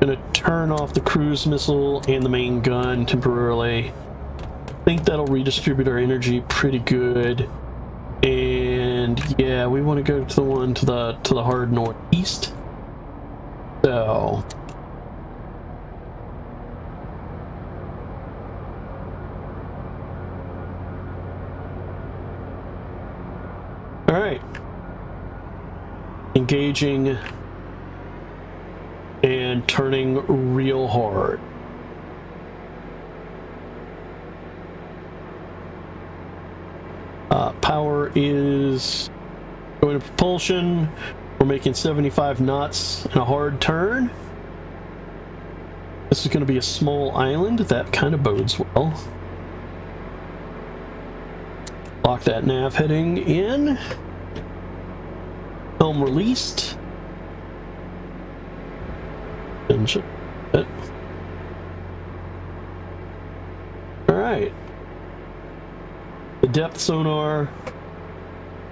Going to turn off the cruise missile and the main gun temporarily. I think that'll redistribute our energy pretty good. And yeah, we want to go to the one to the to the hard northeast. So All right. Engaging and turning real hard. Uh, power is going to propulsion. We're making 75 knots in a hard turn. This is going to be a small island. That kind of bodes well. Lock that nav heading in. Helm released. Engine. Alright. The depth sonar.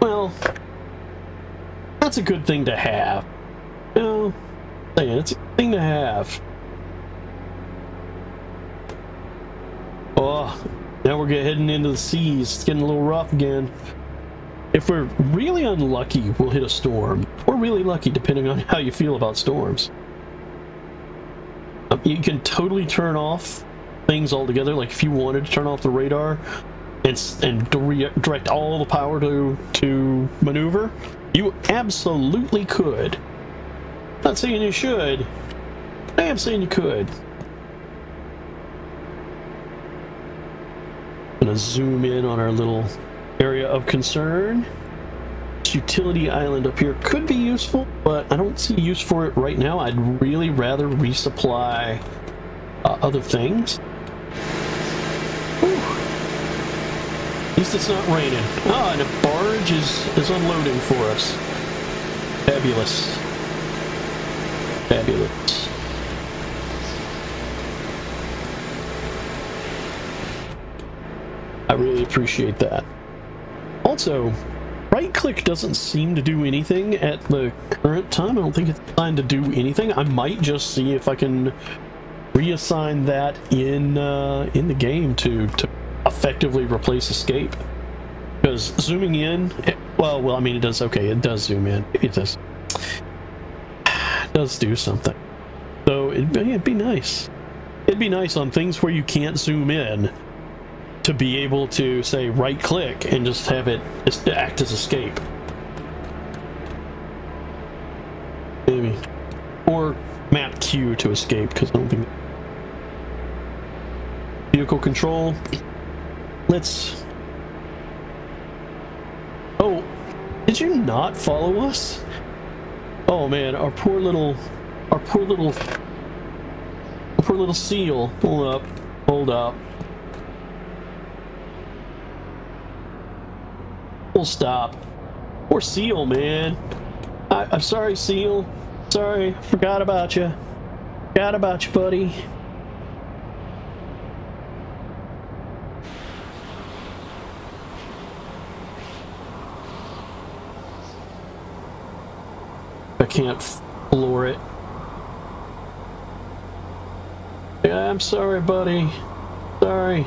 Well, that's a good thing to have. You know, it's a thing to have. Oh, now we're getting heading into the seas. It's getting a little rough again. If we're really unlucky, we'll hit a storm. Or really lucky, depending on how you feel about storms. Um, you can totally turn off things altogether. Like if you wanted to turn off the radar and, and direct all the power to, to maneuver, you absolutely could. Not saying you should. I am saying you could. Gonna zoom in on our little area of concern. This utility island up here could be useful, but I don't see use for it right now. I'd really rather resupply uh, other things. Whew. At least it's not raining. Ah, and a barge is, is unloading for us. Fabulous. Fabulous. I really appreciate that. Also, right click doesn't seem to do anything at the current time. I don't think it's designed to do anything. I might just see if I can reassign that in uh, in the game to, to effectively replace escape. Because zooming in, it, well, well, I mean, it does, okay, it does zoom in. It does, does do something. So it'd be, it'd be nice. It'd be nice on things where you can't zoom in to be able to say right click and just have it just act as escape. Maybe. Or map Q to escape because I don't think. Vehicle control. Let's. Oh, did you not follow us? Oh man, our poor little, our poor little, our poor little seal. Hold up, hold up. Stop. Poor seal, man. I, I'm sorry, seal. Sorry, forgot about you. Forgot about you, buddy. I can't floor it. Yeah, I'm sorry, buddy. Sorry.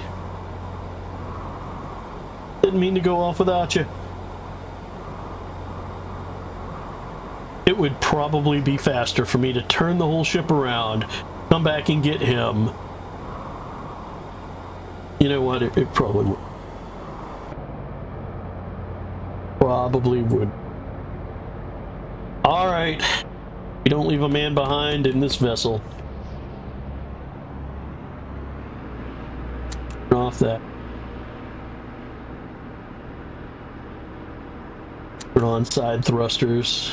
Didn't mean to go off without you. It would probably be faster for me to turn the whole ship around, come back and get him. You know what? It, it probably would. Probably would. Alright. We don't leave a man behind in this vessel. Turn off that. Turn on side thrusters.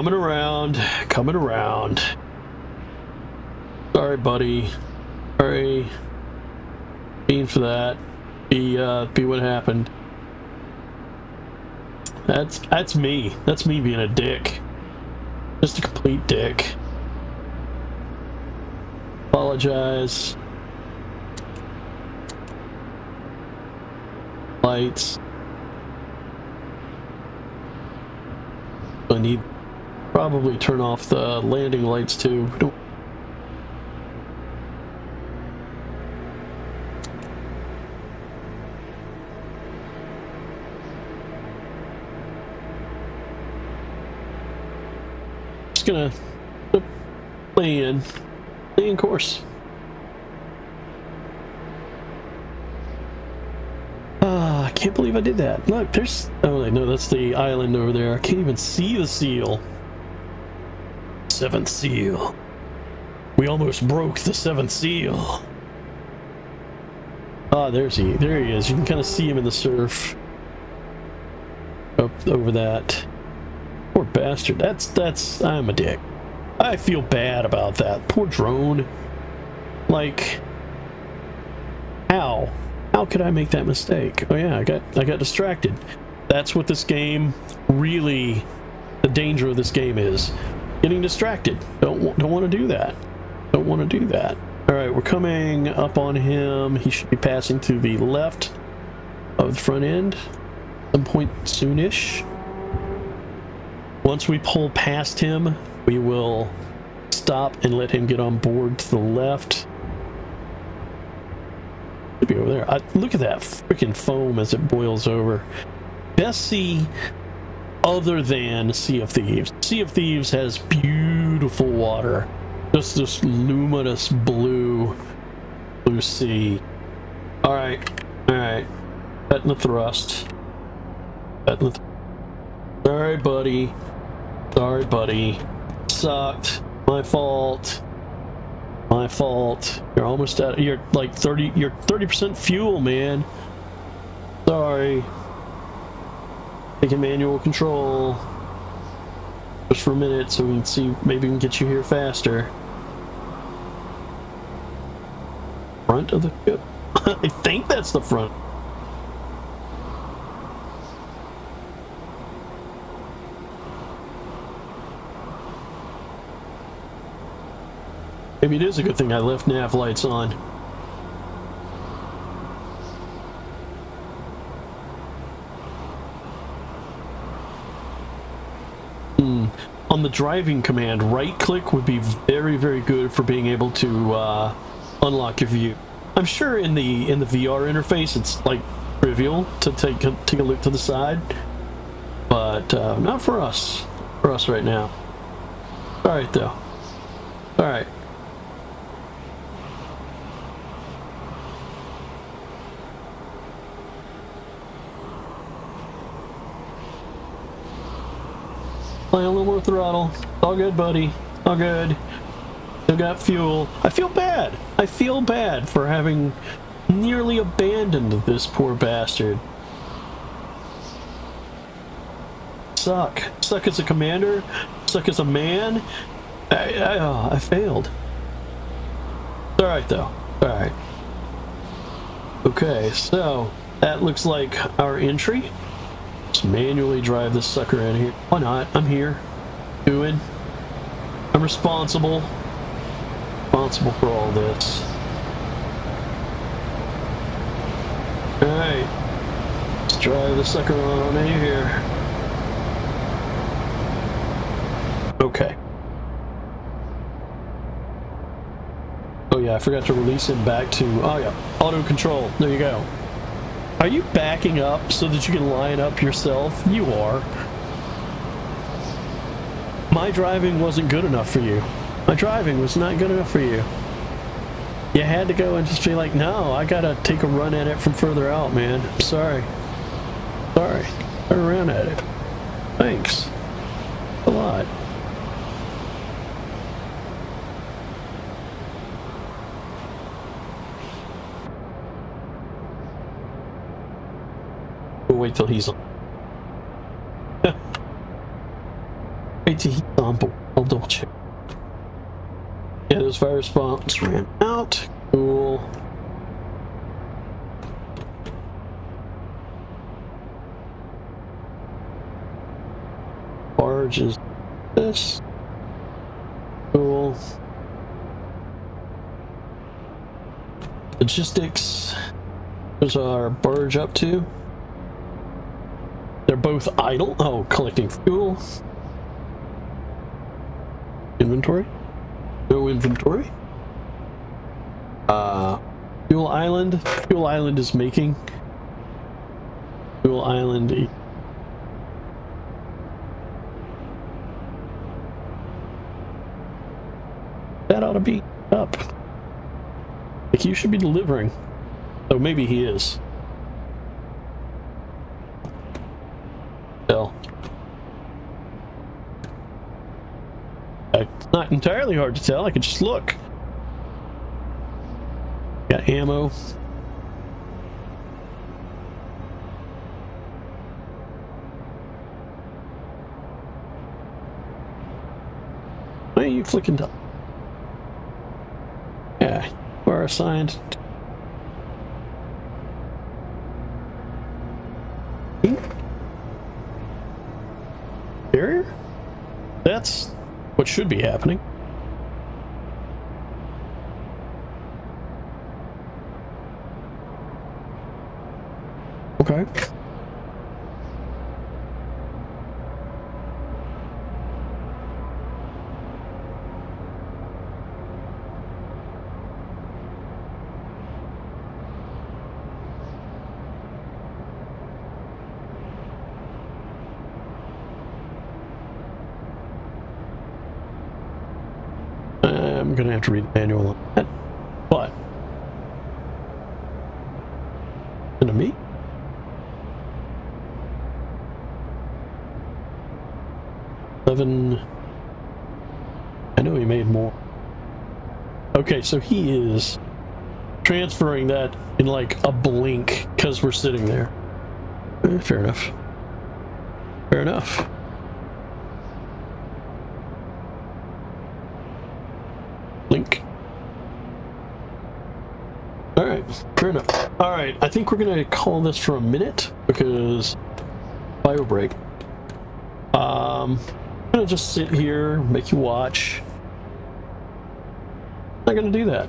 Coming around, coming around. Sorry, buddy. Sorry. Being for that. Be uh be what happened. That's that's me. That's me being a dick. Just a complete dick. Apologize. Lights. I need probably turn off the landing lights too. Don't just gonna play in, course. Ah, I can't believe I did that. Look, there's. Oh, no, that's the island over there. I can't even see the seal. Seventh seal. We almost broke the seventh seal. Ah, there's he. There he is. You can kind of see him in the surf. Up over that. Poor bastard. That's that's. I'm a dick. I feel bad about that. Poor drone. Like, how? How could I make that mistake? Oh yeah, I got I got distracted. That's what this game really. The danger of this game is getting distracted. Don't don't want to do that. Don't want to do that. All right, we're coming up on him. He should be passing to the left of the front end some point soonish. Once we pull past him, we will stop and let him get on board to the left. Should be over there. I, look at that freaking foam as it boils over. Best sea other than Sea of Thieves. Sea of Thieves has beautiful water. Just this luminous blue, blue sea. All right, all right. Betting the thrust. Betting the. Th Sorry, buddy. Sorry, buddy. Sucked. My fault. My fault. You're almost at. You're like 30. You're 30% fuel, man. Sorry. Taking manual control. Just for a minute so we can see. Maybe we can get you here faster. Front of the ship. I think that's the front. Maybe it is a good thing I left nav lights on. Hmm. On the driving command, right click would be very, very good for being able to uh, unlock your view. I'm sure in the in the VR interface it's like trivial to take a, take a look to the side, but uh, not for us. For us right now. All right though. All right. Play a little more throttle. All good, buddy. All good. Still got fuel. I feel bad. I feel bad for having nearly abandoned this poor bastard. Suck. Suck as a commander. Suck as a man. I, I, oh, I failed. It's alright though. Alright. Okay, so that looks like our entry. Let's manually drive this sucker in here. Why not? I'm here. Doing. I'm responsible. Responsible for all this. Alright. Let's drive the sucker on in here. Okay. Oh yeah, I forgot to release it back to, oh yeah, auto control. There you go. Are you backing up so that you can line up yourself? You are. My driving wasn't good enough for you. My driving was not good enough for you. You had to go and just be like, no, I gotta take a run at it from further out, man. Sorry. Sorry. Turn around at it. Thanks. A lot. Wait till he's on. wait till he's on board. I'll double check. Yeah, those fire response ran out. Cool. Barge is this. Cool. Logistics. There's our barge up to. They're both idle. Oh, collecting fuel. Inventory. No inventory. Uh, Fuel Island. Fuel Island is making. Fuel Island. That ought to be up. Like you should be delivering. So maybe he is. Still. It's not entirely hard to tell. I could just look. Got ammo. Why are you flicking top? Yeah, you are assigned. Barrier? That's what should be happening. Okay. I'm gonna have to read the manual on that. But enemy. Seven. I know he made more. Okay, so he is transferring that in like a blink because we're sitting there. Eh, fair enough. Fair enough. Link. Alright, fair enough. Alright, I think we're gonna call this for a minute because bio break. Um I'm gonna just sit here, make you watch. Not gonna do that.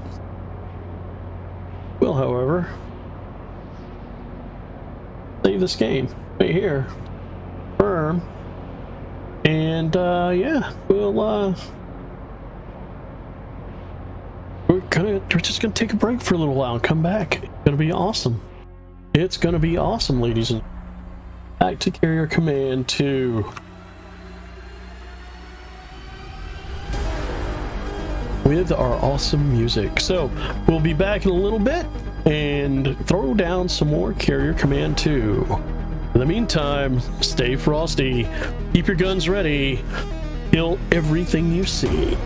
Will, however, save this game right here. Firm. And uh yeah, we'll uh we're gonna we're just gonna take a break for a little while and come back. It's gonna be awesome. It's gonna be awesome, ladies and back to carrier command two. With our awesome music. So we'll be back in a little bit and throw down some more carrier command two. In the meantime, stay frosty, keep your guns ready, kill everything you see.